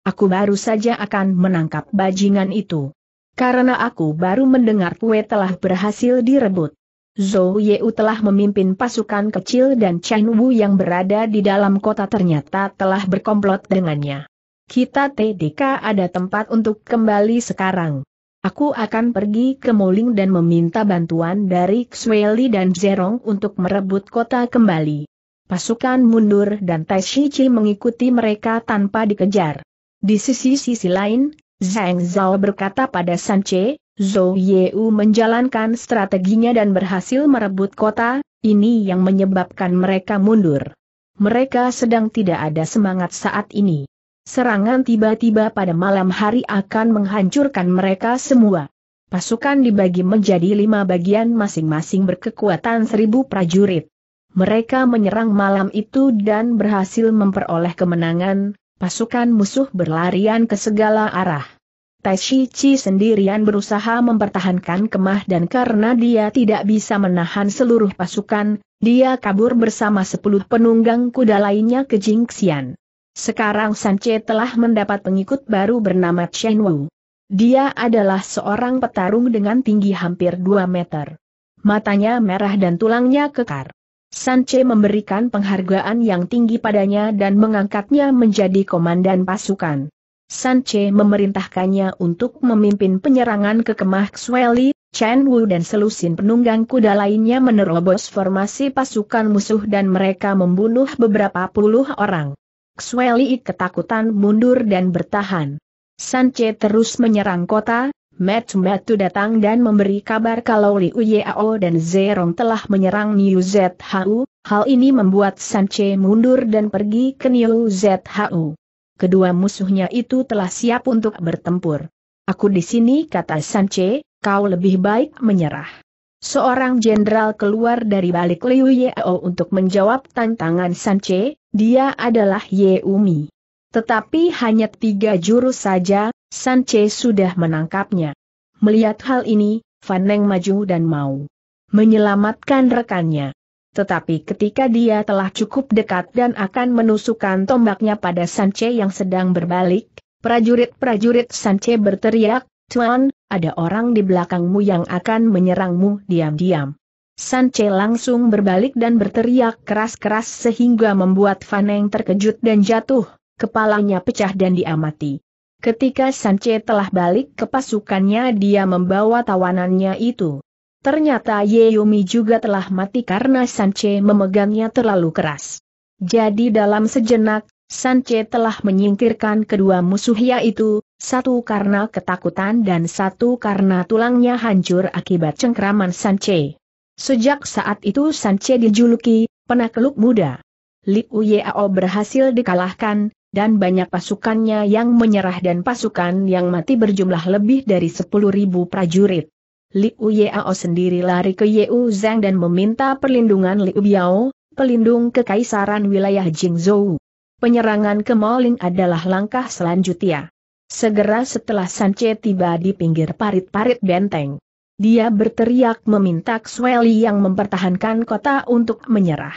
aku baru saja akan menangkap bajingan itu. Karena aku baru mendengar kue telah berhasil direbut. Zhou Yeu telah memimpin pasukan kecil dan Chen Wu yang berada di dalam kota ternyata telah berkomplot dengannya. Kita TDK ada tempat untuk kembali sekarang. Aku akan pergi ke Moling dan meminta bantuan dari Xweli dan Zerong untuk merebut kota kembali. Pasukan mundur dan Tai Shichi mengikuti mereka tanpa dikejar. Di sisi-sisi lain, Zhang Zhao berkata pada Sanche, Zhou Yeu menjalankan strateginya dan berhasil merebut kota, ini yang menyebabkan mereka mundur. Mereka sedang tidak ada semangat saat ini. Serangan tiba-tiba pada malam hari akan menghancurkan mereka semua. Pasukan dibagi menjadi lima bagian masing-masing berkekuatan seribu prajurit. Mereka menyerang malam itu dan berhasil memperoleh kemenangan, pasukan musuh berlarian ke segala arah. Tai Chi sendirian berusaha mempertahankan kemah dan karena dia tidak bisa menahan seluruh pasukan, dia kabur bersama sepuluh penunggang kuda lainnya ke Jingxian. Sekarang Sanche telah mendapat pengikut baru bernama Chen Wu. Dia adalah seorang petarung dengan tinggi hampir 2 meter. Matanya merah dan tulangnya kekar. Sanche memberikan penghargaan yang tinggi padanya dan mengangkatnya menjadi komandan pasukan. Sanche memerintahkannya untuk memimpin penyerangan ke kemah Xweli, Chen Wu dan selusin penunggang kuda lainnya menerobos formasi pasukan musuh dan mereka membunuh beberapa puluh orang. Xweli ketakutan mundur dan bertahan. Sanche terus menyerang kota, Batu datang dan memberi kabar kalau Liu Yao dan Zerong telah menyerang Niu ZHU, hal ini membuat Sanche mundur dan pergi ke Niu ZHU. Kedua musuhnya itu telah siap untuk bertempur. Aku di sini kata Sanche, kau lebih baik menyerah. Seorang jenderal keluar dari balik Liu Yao untuk menjawab tantangan Sanche, dia adalah Yeumi. Tetapi hanya tiga jurus saja, Sanche sudah menangkapnya. Melihat hal ini, Faneng maju dan mau menyelamatkan rekannya. Tetapi ketika dia telah cukup dekat dan akan menusukkan tombaknya pada Sanche yang sedang berbalik, prajurit-prajurit Sanche berteriak, Tuan, ada orang di belakangmu yang akan menyerangmu diam-diam. Sanche langsung berbalik dan berteriak keras-keras sehingga membuat Faneng terkejut dan jatuh, kepalanya pecah dan diamati. Ketika Sanche telah balik ke pasukannya dia membawa tawanannya itu. Ternyata Yeyumi juga telah mati karena Sanche memegangnya terlalu keras. Jadi dalam sejenak, Sanche telah menyingkirkan kedua musuh yaitu, satu karena ketakutan dan satu karena tulangnya hancur akibat cengkraman Sanche. Sejak saat itu Sanche dijuluki, penakluk muda. Liu Yao berhasil dikalahkan, dan banyak pasukannya yang menyerah dan pasukan yang mati berjumlah lebih dari 10.000 prajurit. Liu Yao sendiri lari ke Yeu Zhang dan meminta perlindungan Liu Biao, pelindung kekaisaran wilayah Jingzhou. Penyerangan ke Moling adalah langkah selanjutnya. Segera setelah Sanche tiba di pinggir parit-parit benteng. Dia berteriak meminta Xweli yang mempertahankan kota untuk menyerah.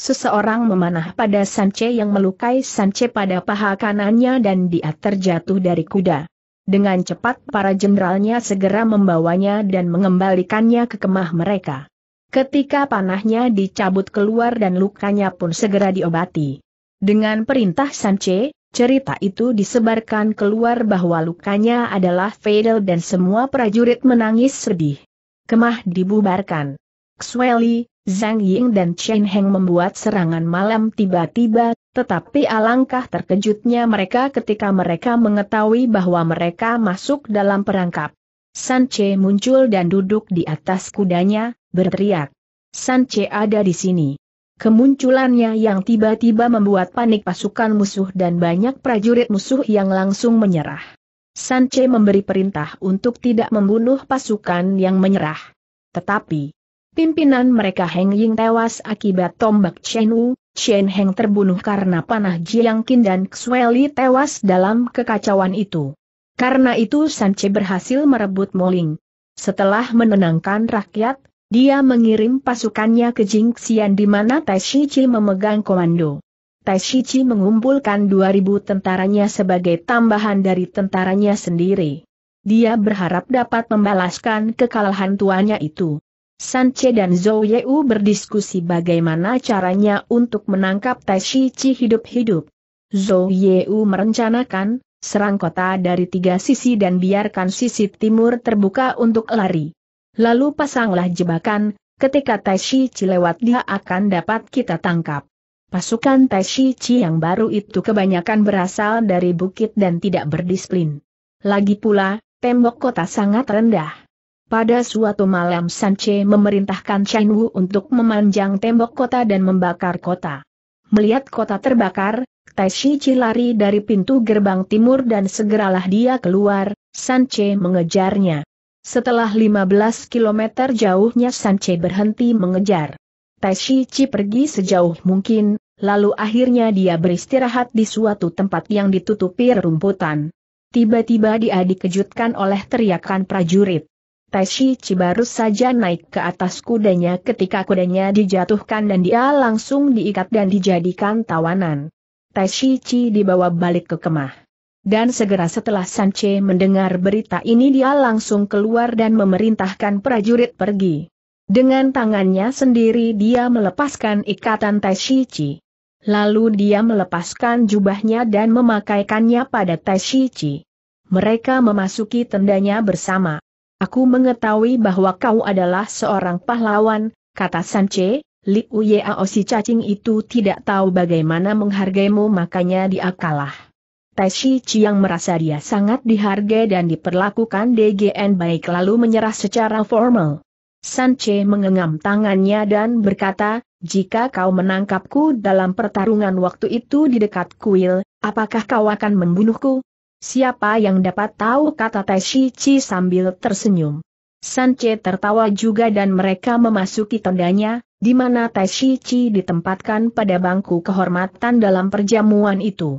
Seseorang memanah pada Sanche yang melukai Sanche pada paha kanannya dan dia terjatuh dari kuda. Dengan cepat para jenderalnya segera membawanya dan mengembalikannya ke kemah mereka. Ketika panahnya dicabut keluar dan lukanya pun segera diobati. Dengan perintah Sanche, cerita itu disebarkan keluar bahwa lukanya adalah fatal dan semua prajurit menangis sedih. Kemah dibubarkan. Xweli, Zhang Ying dan Chen Heng membuat serangan malam tiba-tiba, tetapi alangkah terkejutnya mereka ketika mereka mengetahui bahwa mereka masuk dalam perangkap. Sanche muncul dan duduk di atas kudanya, berteriak. Sanche ada di sini. Kemunculannya yang tiba-tiba membuat panik pasukan musuh dan banyak prajurit musuh yang langsung menyerah. Sanche memberi perintah untuk tidak membunuh pasukan yang menyerah. Tetapi, pimpinan mereka Heng Ying tewas akibat tombak Chen Wu, Chen Heng terbunuh karena panah Jiang Qin dan Xue tewas dalam kekacauan itu. Karena itu Sanche berhasil merebut Moling. Setelah menenangkan rakyat, dia mengirim pasukannya ke Jingxian di mana Tai Shichi memegang komando. Tai Shichi mengumpulkan 2000 tentaranya sebagai tambahan dari tentaranya sendiri. Dia berharap dapat membalaskan kekalahan tuannya itu. Sanche dan Zhou Yeu berdiskusi bagaimana caranya untuk menangkap Tai Shichi hidup-hidup. Zhou Yeu merencanakan, serang kota dari tiga sisi dan biarkan sisi timur terbuka untuk lari. Lalu pasanglah jebakan, ketika Tai Shi lewat dia akan dapat kita tangkap. Pasukan Tai Shi yang baru itu kebanyakan berasal dari bukit dan tidak berdisiplin. Lagi pula, tembok kota sangat rendah. Pada suatu malam Sanche memerintahkan Chen Wu untuk memanjang tembok kota dan membakar kota. Melihat kota terbakar, Tai Shi lari dari pintu gerbang timur dan segeralah dia keluar, Sanche mengejarnya. Setelah 15 km jauhnya Sanche berhenti mengejar. Tai Chi pergi sejauh mungkin, lalu akhirnya dia beristirahat di suatu tempat yang ditutupi rerumputan. Tiba-tiba dia dikejutkan oleh teriakan prajurit. Tai Chi baru saja naik ke atas kudanya ketika kudanya dijatuhkan dan dia langsung diikat dan dijadikan tawanan. Tai Chi dibawa balik ke kemah. Dan segera setelah Sanche mendengar berita ini dia langsung keluar dan memerintahkan prajurit pergi. Dengan tangannya sendiri dia melepaskan ikatan Tai Shichi. Lalu dia melepaskan jubahnya dan memakaikannya pada Tai Shichi. Mereka memasuki tendanya bersama. Aku mengetahui bahwa kau adalah seorang pahlawan, kata Sanche, Liu Yao si cacing itu tidak tahu bagaimana menghargaimu makanya dia kalah. Tai Shi Chiang merasa dia sangat dihargai dan diperlakukan DGN baik lalu menyerah secara formal. San Che mengengam tangannya dan berkata, jika kau menangkapku dalam pertarungan waktu itu di dekat kuil, apakah kau akan membunuhku? Siapa yang dapat tahu kata Tai Shi Chi sambil tersenyum. San Che tertawa juga dan mereka memasuki tendanya, di mana Tai Shi Chi ditempatkan pada bangku kehormatan dalam perjamuan itu.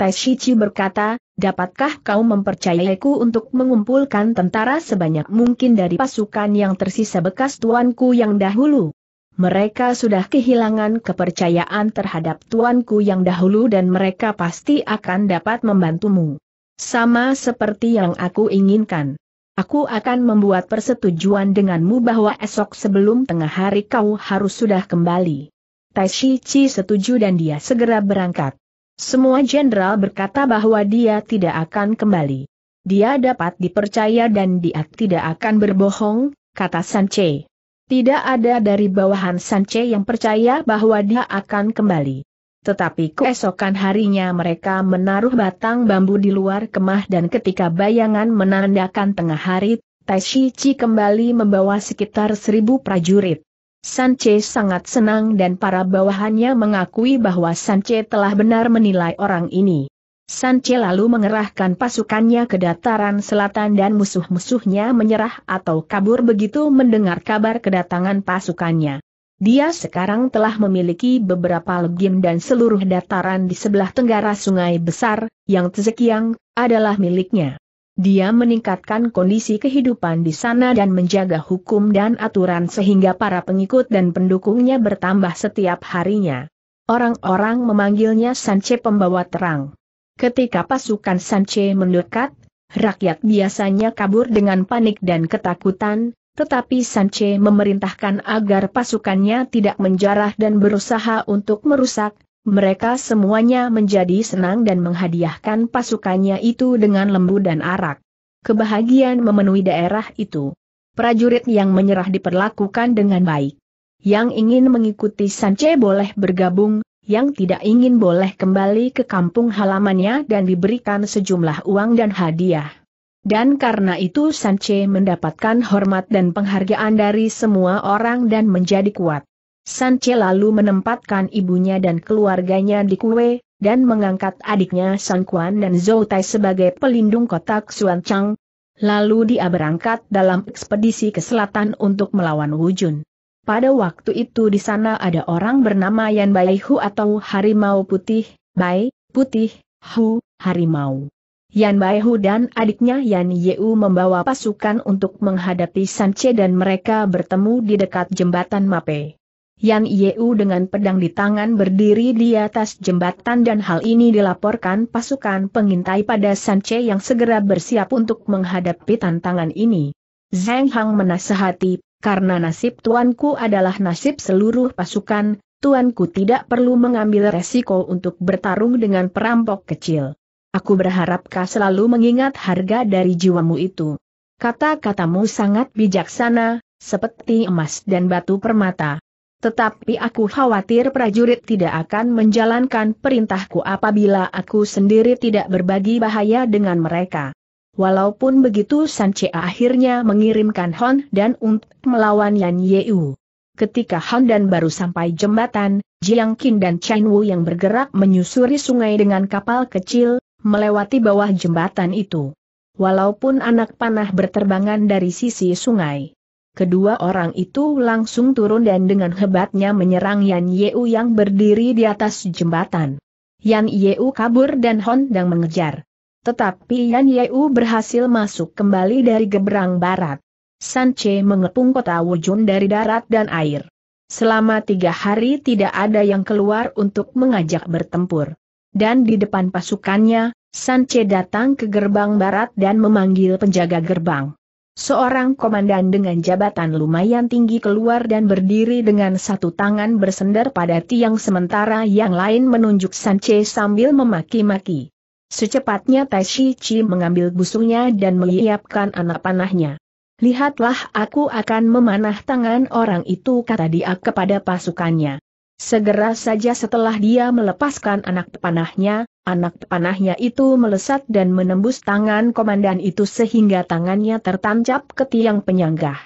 Tai Shichi berkata, dapatkah kau mempercayaiku untuk mengumpulkan tentara sebanyak mungkin dari pasukan yang tersisa bekas tuanku yang dahulu? Mereka sudah kehilangan kepercayaan terhadap tuanku yang dahulu dan mereka pasti akan dapat membantumu. Sama seperti yang aku inginkan. Aku akan membuat persetujuan denganmu bahwa esok sebelum tengah hari kau harus sudah kembali. Tai Shichi setuju dan dia segera berangkat. Semua jenderal berkata bahwa dia tidak akan kembali. Dia dapat dipercaya dan dia tidak akan berbohong, kata Sanche. Tidak ada dari bawahan Sanche yang percaya bahwa dia akan kembali. Tetapi keesokan harinya mereka menaruh batang bambu di luar kemah dan ketika bayangan menandakan tengah hari, Tai Chi kembali membawa sekitar seribu prajurit. Sanche sangat senang dan para bawahannya mengakui bahwa Sanche telah benar menilai orang ini. Sanche lalu mengerahkan pasukannya ke dataran selatan dan musuh-musuhnya menyerah atau kabur begitu mendengar kabar kedatangan pasukannya. Dia sekarang telah memiliki beberapa legim dan seluruh dataran di sebelah tenggara sungai besar, yang Tzekiang, adalah miliknya. Dia meningkatkan kondisi kehidupan di sana dan menjaga hukum dan aturan sehingga para pengikut dan pendukungnya bertambah setiap harinya. Orang-orang memanggilnya Sanche pembawa terang. Ketika pasukan Sanche mendekat, rakyat biasanya kabur dengan panik dan ketakutan, tetapi Sanche memerintahkan agar pasukannya tidak menjarah dan berusaha untuk merusak, mereka semuanya menjadi senang dan menghadiahkan pasukannya itu dengan lembu dan arak. Kebahagiaan memenuhi daerah itu. Prajurit yang menyerah diperlakukan dengan baik. Yang ingin mengikuti Sanche boleh bergabung, yang tidak ingin boleh kembali ke kampung halamannya dan diberikan sejumlah uang dan hadiah. Dan karena itu Sanche mendapatkan hormat dan penghargaan dari semua orang dan menjadi kuat. Sanche lalu menempatkan ibunya dan keluarganya di kue, dan mengangkat adiknya San Quan dan Zhou Tai sebagai pelindung kota Xuanchang. Lalu dia berangkat dalam ekspedisi ke selatan untuk melawan Wujun. Pada waktu itu di sana ada orang bernama Yan Bai Hu atau Harimau Putih, Bai, Putih, Hu, Harimau. Yan Baihu dan adiknya Yan Yeu membawa pasukan untuk menghadapi Sanche dan mereka bertemu di dekat jembatan Mape. Yan Yeu dengan pedang di tangan berdiri di atas jembatan dan hal ini dilaporkan pasukan pengintai pada Sanche yang segera bersiap untuk menghadapi tantangan ini. Zhang Hang menasehati, karena nasib tuanku adalah nasib seluruh pasukan, tuanku tidak perlu mengambil resiko untuk bertarung dengan perampok kecil. Aku berharap kau selalu mengingat harga dari jiwamu itu. Kata-katamu sangat bijaksana, seperti emas dan batu permata. Tetapi aku khawatir prajurit tidak akan menjalankan perintahku apabila aku sendiri tidak berbagi bahaya dengan mereka. Walaupun begitu Sanche akhirnya mengirimkan Hon dan untuk melawan Yan Yeu. Ketika Han dan baru sampai jembatan, Jiang Qin dan Chen Wu yang bergerak menyusuri sungai dengan kapal kecil, melewati bawah jembatan itu. Walaupun anak panah berterbangan dari sisi sungai. Kedua orang itu langsung turun dan dengan hebatnya menyerang Yan Yeu yang berdiri di atas jembatan. Yan Yeu kabur dan Hondang mengejar. Tetapi Yan Yeu berhasil masuk kembali dari geberang barat. Sanche mengepung kota Wujun dari darat dan air. Selama tiga hari tidak ada yang keluar untuk mengajak bertempur dan di depan pasukannya, Sanche datang ke gerbang barat dan memanggil penjaga gerbang. Seorang komandan dengan jabatan lumayan tinggi keluar dan berdiri dengan satu tangan bersender pada tiang sementara yang lain menunjuk Sanche sambil memaki-maki. Secepatnya Tai Shi Chi mengambil busungnya dan menyiapkan anak panahnya. Lihatlah aku akan memanah tangan orang itu kata dia kepada pasukannya. Segera saja setelah dia melepaskan anak panahnya, anak panahnya itu melesat dan menembus tangan komandan itu sehingga tangannya tertancap ke tiang penyanggah.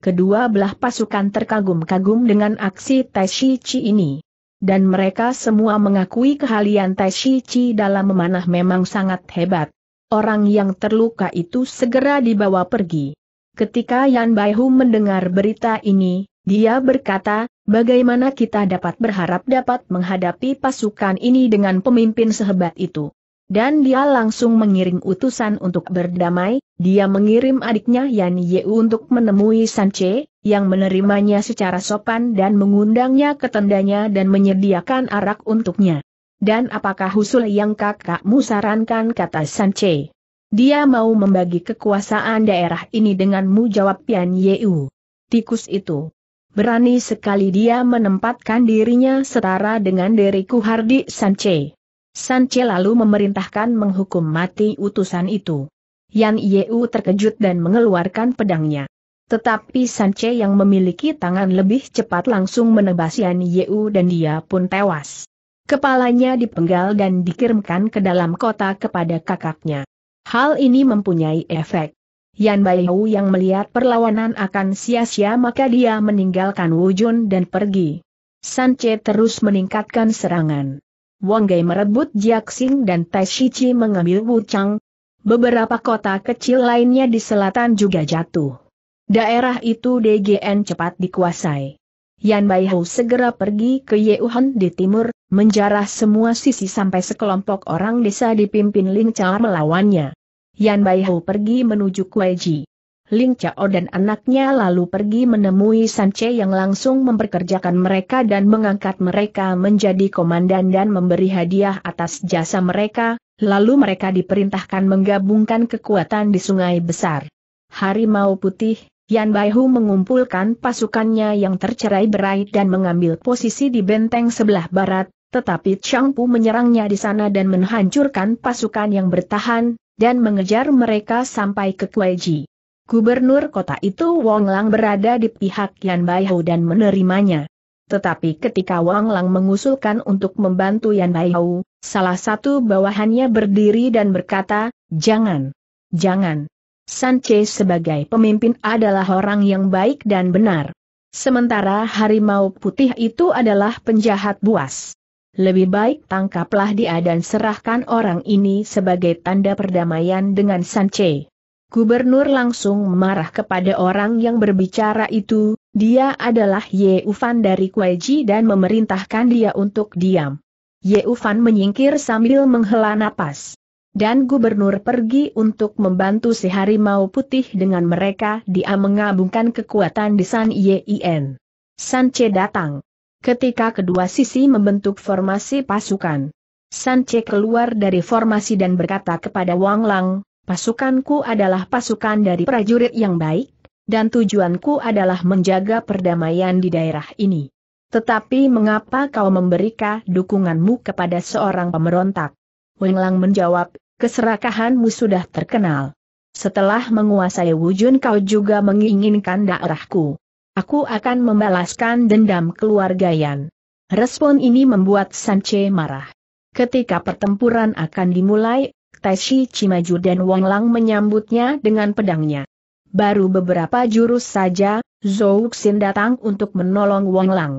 Kedua belah pasukan terkagum-kagum dengan aksi Tai Shi Chi ini. Dan mereka semua mengakui kehalian Tai Shi Chi dalam memanah memang sangat hebat. Orang yang terluka itu segera dibawa pergi. Ketika Yan Baihu mendengar berita ini, dia berkata, bagaimana kita dapat berharap dapat menghadapi pasukan ini dengan pemimpin sehebat itu. Dan dia langsung mengirim utusan untuk berdamai, dia mengirim adiknya Yan Yeu untuk menemui Sanche, yang menerimanya secara sopan dan mengundangnya ke tendanya dan menyediakan arak untuknya. Dan apakah usul yang kakakmu sarankan kata Sanche? Dia mau membagi kekuasaan daerah ini denganmu jawab Yan Yeu. Tikus itu. Berani sekali dia menempatkan dirinya setara dengan diriku Hardi Sanche. Sanche lalu memerintahkan menghukum mati utusan itu. Yan Yeu terkejut dan mengeluarkan pedangnya. Tetapi Sanche yang memiliki tangan lebih cepat langsung menebas Yan Yeu dan dia pun tewas. Kepalanya dipenggal dan dikirimkan ke dalam kota kepada kakaknya. Hal ini mempunyai efek. Yan Baihu yang melihat perlawanan akan sia-sia maka dia meninggalkan Wujun dan pergi. Sanche terus meningkatkan serangan. Wang Gai merebut Jiaxing dan Tai Shichi mengambil Wuchang. Beberapa kota kecil lainnya di selatan juga jatuh. Daerah itu DGN cepat dikuasai. Yan Baihu segera pergi ke Yeuhan di timur, menjarah semua sisi sampai sekelompok orang desa dipimpin Ling Chao melawannya. Yan Baihu pergi menuju Kueji. Ling Chao dan anaknya lalu pergi menemui Sanche yang langsung memperkerjakan mereka dan mengangkat mereka menjadi komandan dan memberi hadiah atas jasa mereka, lalu mereka diperintahkan menggabungkan kekuatan di sungai besar. Harimau putih, Yan Baihu mengumpulkan pasukannya yang tercerai-berai dan mengambil posisi di benteng sebelah barat, tetapi Chang Pu menyerangnya di sana dan menghancurkan pasukan yang bertahan, dan mengejar mereka sampai ke Kueji. Gubernur kota itu Wong Lang berada di pihak Yan Baihu dan menerimanya. Tetapi ketika Wang Lang mengusulkan untuk membantu Yan Baihu, salah satu bawahannya berdiri dan berkata, jangan, jangan. Sanche sebagai pemimpin adalah orang yang baik dan benar. Sementara harimau putih itu adalah penjahat buas. Lebih baik tangkaplah dia dan serahkan orang ini sebagai tanda perdamaian dengan Sanche. Gubernur langsung marah kepada orang yang berbicara itu, dia adalah Ye Ufan dari Kueji dan memerintahkan dia untuk diam. Ye Ufan menyingkir sambil menghela napas dan gubernur pergi untuk membantu si harimau putih dengan mereka dia mengabungkan kekuatan di San Yen. Sanche datang. Ketika kedua sisi membentuk formasi pasukan. Sanche keluar dari formasi dan berkata kepada Wang Lang, pasukanku adalah pasukan dari prajurit yang baik, dan tujuanku adalah menjaga perdamaian di daerah ini. Tetapi mengapa kau memberikan dukunganmu kepada seorang pemberontak? Wang Lang menjawab, keserakahanmu sudah terkenal. Setelah menguasai wujud kau juga menginginkan daerahku. Aku akan membalaskan dendam keluarga Yan. Respon ini membuat Sanche marah. Ketika pertempuran akan dimulai, Taishi Cimaju dan Wong Lang menyambutnya dengan pedangnya. Baru beberapa jurus saja, Zhou Xin datang untuk menolong Wong Lang.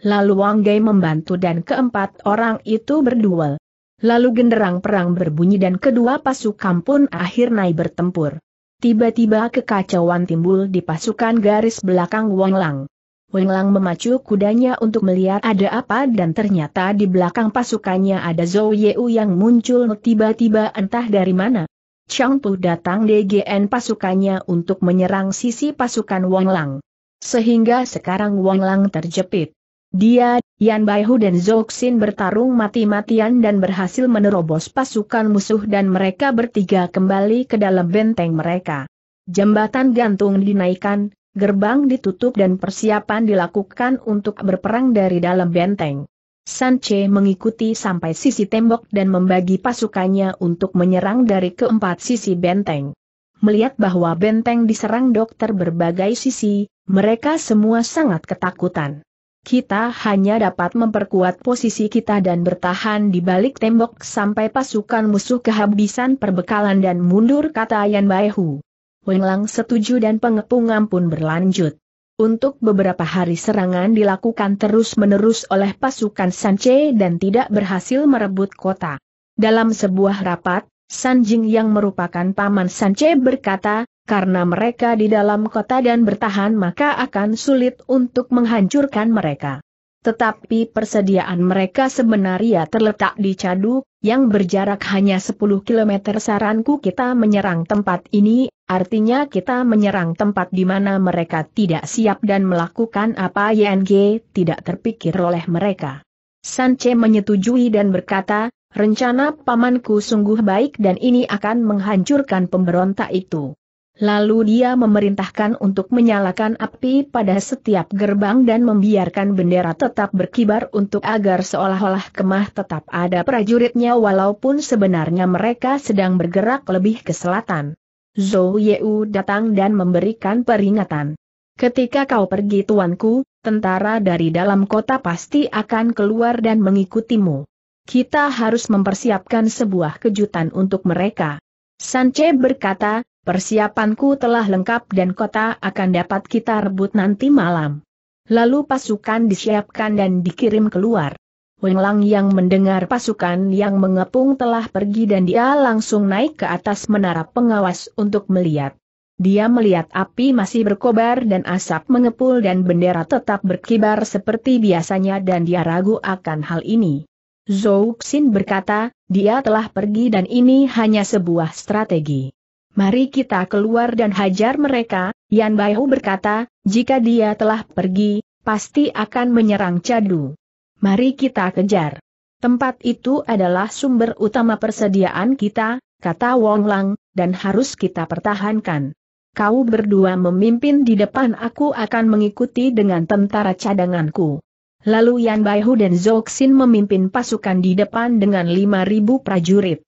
Lalu Wang Gai membantu dan keempat orang itu berduel. Lalu genderang perang berbunyi dan kedua pasukan pun akhirnya bertempur. Tiba-tiba kekacauan timbul di pasukan garis belakang Wong Lang. Wong Lang memacu kudanya untuk melihat ada apa dan ternyata di belakang pasukannya ada Zhou Yeu yang muncul tiba-tiba entah dari mana. Chang Tu datang DGN pasukannya untuk menyerang sisi pasukan Wong Lang. Sehingga sekarang Wong Lang terjepit. Dia, Yan Baihu dan Zoksin bertarung mati-matian dan berhasil menerobos pasukan musuh dan mereka bertiga kembali ke dalam benteng mereka. Jembatan gantung dinaikkan, gerbang ditutup dan persiapan dilakukan untuk berperang dari dalam benteng. Sanche mengikuti sampai sisi tembok dan membagi pasukannya untuk menyerang dari keempat sisi benteng. Melihat bahwa benteng diserang dokter berbagai sisi, mereka semua sangat ketakutan kita hanya dapat memperkuat posisi kita dan bertahan di balik tembok sampai pasukan musuh kehabisan perbekalan dan mundur kata Yan Baihu. Wenlang setuju dan pengepungan pun berlanjut. Untuk beberapa hari serangan dilakukan terus-menerus oleh pasukan Sanche dan tidak berhasil merebut kota. Dalam sebuah rapat, Sanjing yang merupakan paman Sanche berkata, karena mereka di dalam kota dan bertahan maka akan sulit untuk menghancurkan mereka. Tetapi persediaan mereka sebenarnya terletak di Cadu, yang berjarak hanya 10 km saranku kita menyerang tempat ini, artinya kita menyerang tempat di mana mereka tidak siap dan melakukan apa YNG tidak terpikir oleh mereka. Sanche menyetujui dan berkata, rencana pamanku sungguh baik dan ini akan menghancurkan pemberontak itu. Lalu dia memerintahkan untuk menyalakan api pada setiap gerbang dan membiarkan bendera tetap berkibar untuk agar seolah-olah kemah tetap ada prajuritnya walaupun sebenarnya mereka sedang bergerak lebih ke selatan. Zhou Yeu datang dan memberikan peringatan. Ketika kau pergi tuanku, tentara dari dalam kota pasti akan keluar dan mengikutimu. Kita harus mempersiapkan sebuah kejutan untuk mereka. Sanche berkata, Persiapanku telah lengkap dan kota akan dapat kita rebut nanti malam. Lalu pasukan disiapkan dan dikirim keluar. Weng Lang yang mendengar pasukan yang mengepung telah pergi dan dia langsung naik ke atas menara pengawas untuk melihat. Dia melihat api masih berkobar dan asap mengepul dan bendera tetap berkibar seperti biasanya dan dia ragu akan hal ini. Zhou Xin berkata, dia telah pergi dan ini hanya sebuah strategi. Mari kita keluar dan hajar mereka, Yan Baihu berkata, jika dia telah pergi, pasti akan menyerang Cadu. Mari kita kejar. Tempat itu adalah sumber utama persediaan kita, kata Wong Lang, dan harus kita pertahankan. kau berdua memimpin di depan aku akan mengikuti dengan tentara cadanganku. Lalu Yan Baihu dan Zoksin memimpin pasukan di depan dengan 5.000 prajurit.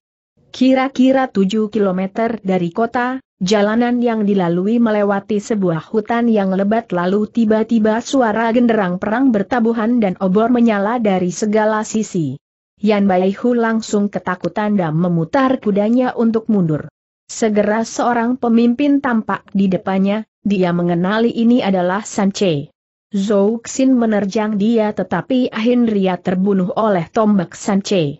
Kira-kira 7 kilometer dari kota, jalanan yang dilalui melewati sebuah hutan yang lebat lalu tiba-tiba suara genderang perang bertabuhan dan obor menyala dari segala sisi. Yan Baihu langsung ketakutan dan memutar kudanya untuk mundur. Segera seorang pemimpin tampak di depannya, dia mengenali ini adalah Sanche. Zhou Xin menerjang dia tetapi akhirnya terbunuh oleh tombak Sanche.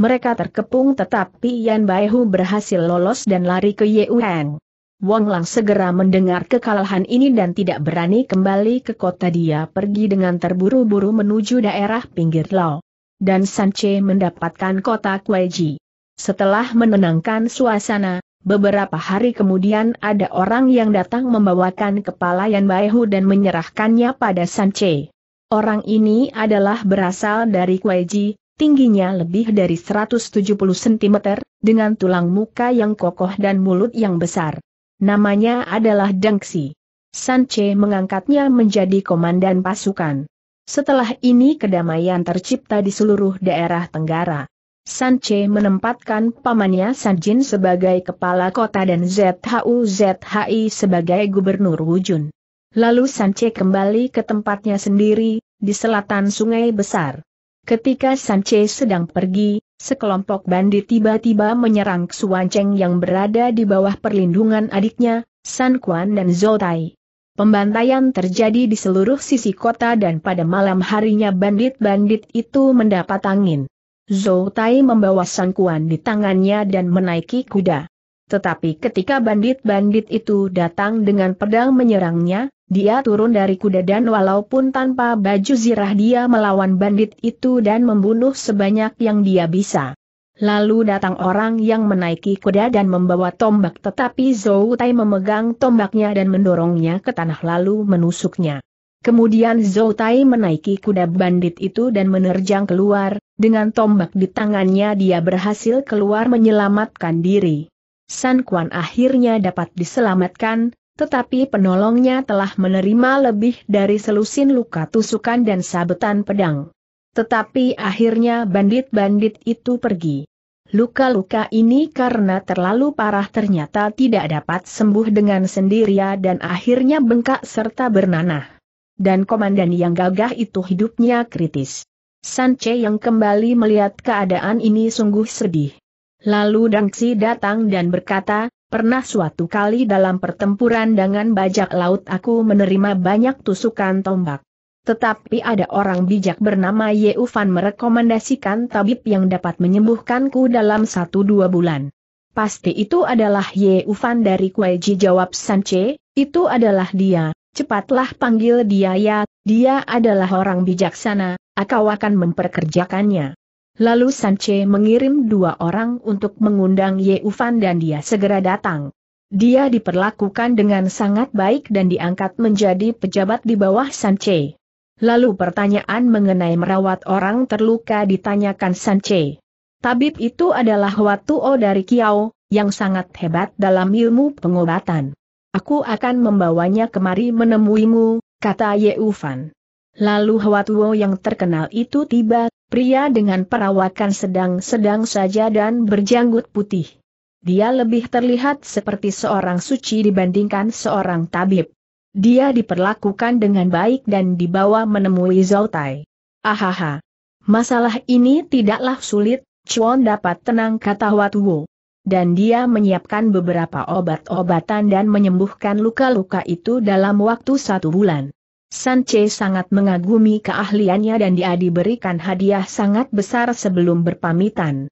Mereka terkepung tetapi Yan Baihu berhasil lolos dan lari ke Yeuheng. Wang Lang segera mendengar kekalahan ini dan tidak berani kembali ke kota dia pergi dengan terburu-buru menuju daerah pinggir laut. Dan Sanche mendapatkan kota Kueji. Setelah menenangkan suasana, Beberapa hari kemudian ada orang yang datang membawakan kepala Yan Baihu dan menyerahkannya pada Sanche. Orang ini adalah berasal dari Kueji, tingginya lebih dari 170 cm, dengan tulang muka yang kokoh dan mulut yang besar. Namanya adalah Dengxi. Sanche mengangkatnya menjadi komandan pasukan. Setelah ini kedamaian tercipta di seluruh daerah Tenggara. Sanche menempatkan pamannya Sanjin sebagai kepala kota dan ZHU ZHI sebagai gubernur Wujun. Lalu Sanche kembali ke tempatnya sendiri, di selatan sungai besar. Ketika Sanche sedang pergi, sekelompok bandit tiba-tiba menyerang Xuancheng yang berada di bawah perlindungan adiknya, San Quan dan Zotai. Pembantaian terjadi di seluruh sisi kota dan pada malam harinya bandit-bandit itu mendapat angin. Zhou Tai membawa sangkuan di tangannya dan menaiki kuda. Tetapi ketika bandit-bandit itu datang dengan pedang menyerangnya, dia turun dari kuda dan walaupun tanpa baju zirah dia melawan bandit itu dan membunuh sebanyak yang dia bisa. Lalu datang orang yang menaiki kuda dan membawa tombak tetapi Zhou Tai memegang tombaknya dan mendorongnya ke tanah lalu menusuknya. Kemudian Zhou Tai menaiki kuda bandit itu dan menerjang keluar, dengan tombak di tangannya dia berhasil keluar menyelamatkan diri. San Quan akhirnya dapat diselamatkan, tetapi penolongnya telah menerima lebih dari selusin luka tusukan dan sabetan pedang. Tetapi akhirnya bandit-bandit itu pergi. Luka-luka ini karena terlalu parah ternyata tidak dapat sembuh dengan sendirinya dan akhirnya bengkak serta bernanah dan komandan yang gagah itu hidupnya kritis. Sanche yang kembali melihat keadaan ini sungguh sedih. Lalu Dangxi datang dan berkata, pernah suatu kali dalam pertempuran dengan bajak laut aku menerima banyak tusukan tombak. Tetapi ada orang bijak bernama Ye Ufan merekomendasikan tabib yang dapat menyembuhkanku dalam satu dua bulan. Pasti itu adalah Ye Ufan dari Kueji jawab Sanche, itu adalah dia, Cepatlah panggil dia ya, dia adalah orang bijaksana, aku akan memperkerjakannya. Lalu Sanche mengirim dua orang untuk mengundang Ye Ufan dan dia segera datang. Dia diperlakukan dengan sangat baik dan diangkat menjadi pejabat di bawah Sanche. Lalu pertanyaan mengenai merawat orang terluka ditanyakan Sanche. Tabib itu atuh Watuo dari Kiao, yang sangat hebat dalam ilmu pengobatan. Aku akan membawanya kemari menemuimu, kata Ye Ufan. Lalu Hwatuo yang terkenal itu tiba, pria dengan perawakan sedang-sedang saja dan berjanggut putih. Dia lebih terlihat seperti seorang suci dibandingkan seorang tabib. Dia diperlakukan dengan baik dan dibawa menemui Zautai. Ahaha. Masalah ini tidaklah sulit, Chuan dapat tenang kata Hwatuo dan dia menyiapkan beberapa obat-obatan dan menyembuhkan luka-luka itu dalam waktu satu bulan. Sanche sangat mengagumi keahliannya dan dia diberikan hadiah sangat besar sebelum berpamitan.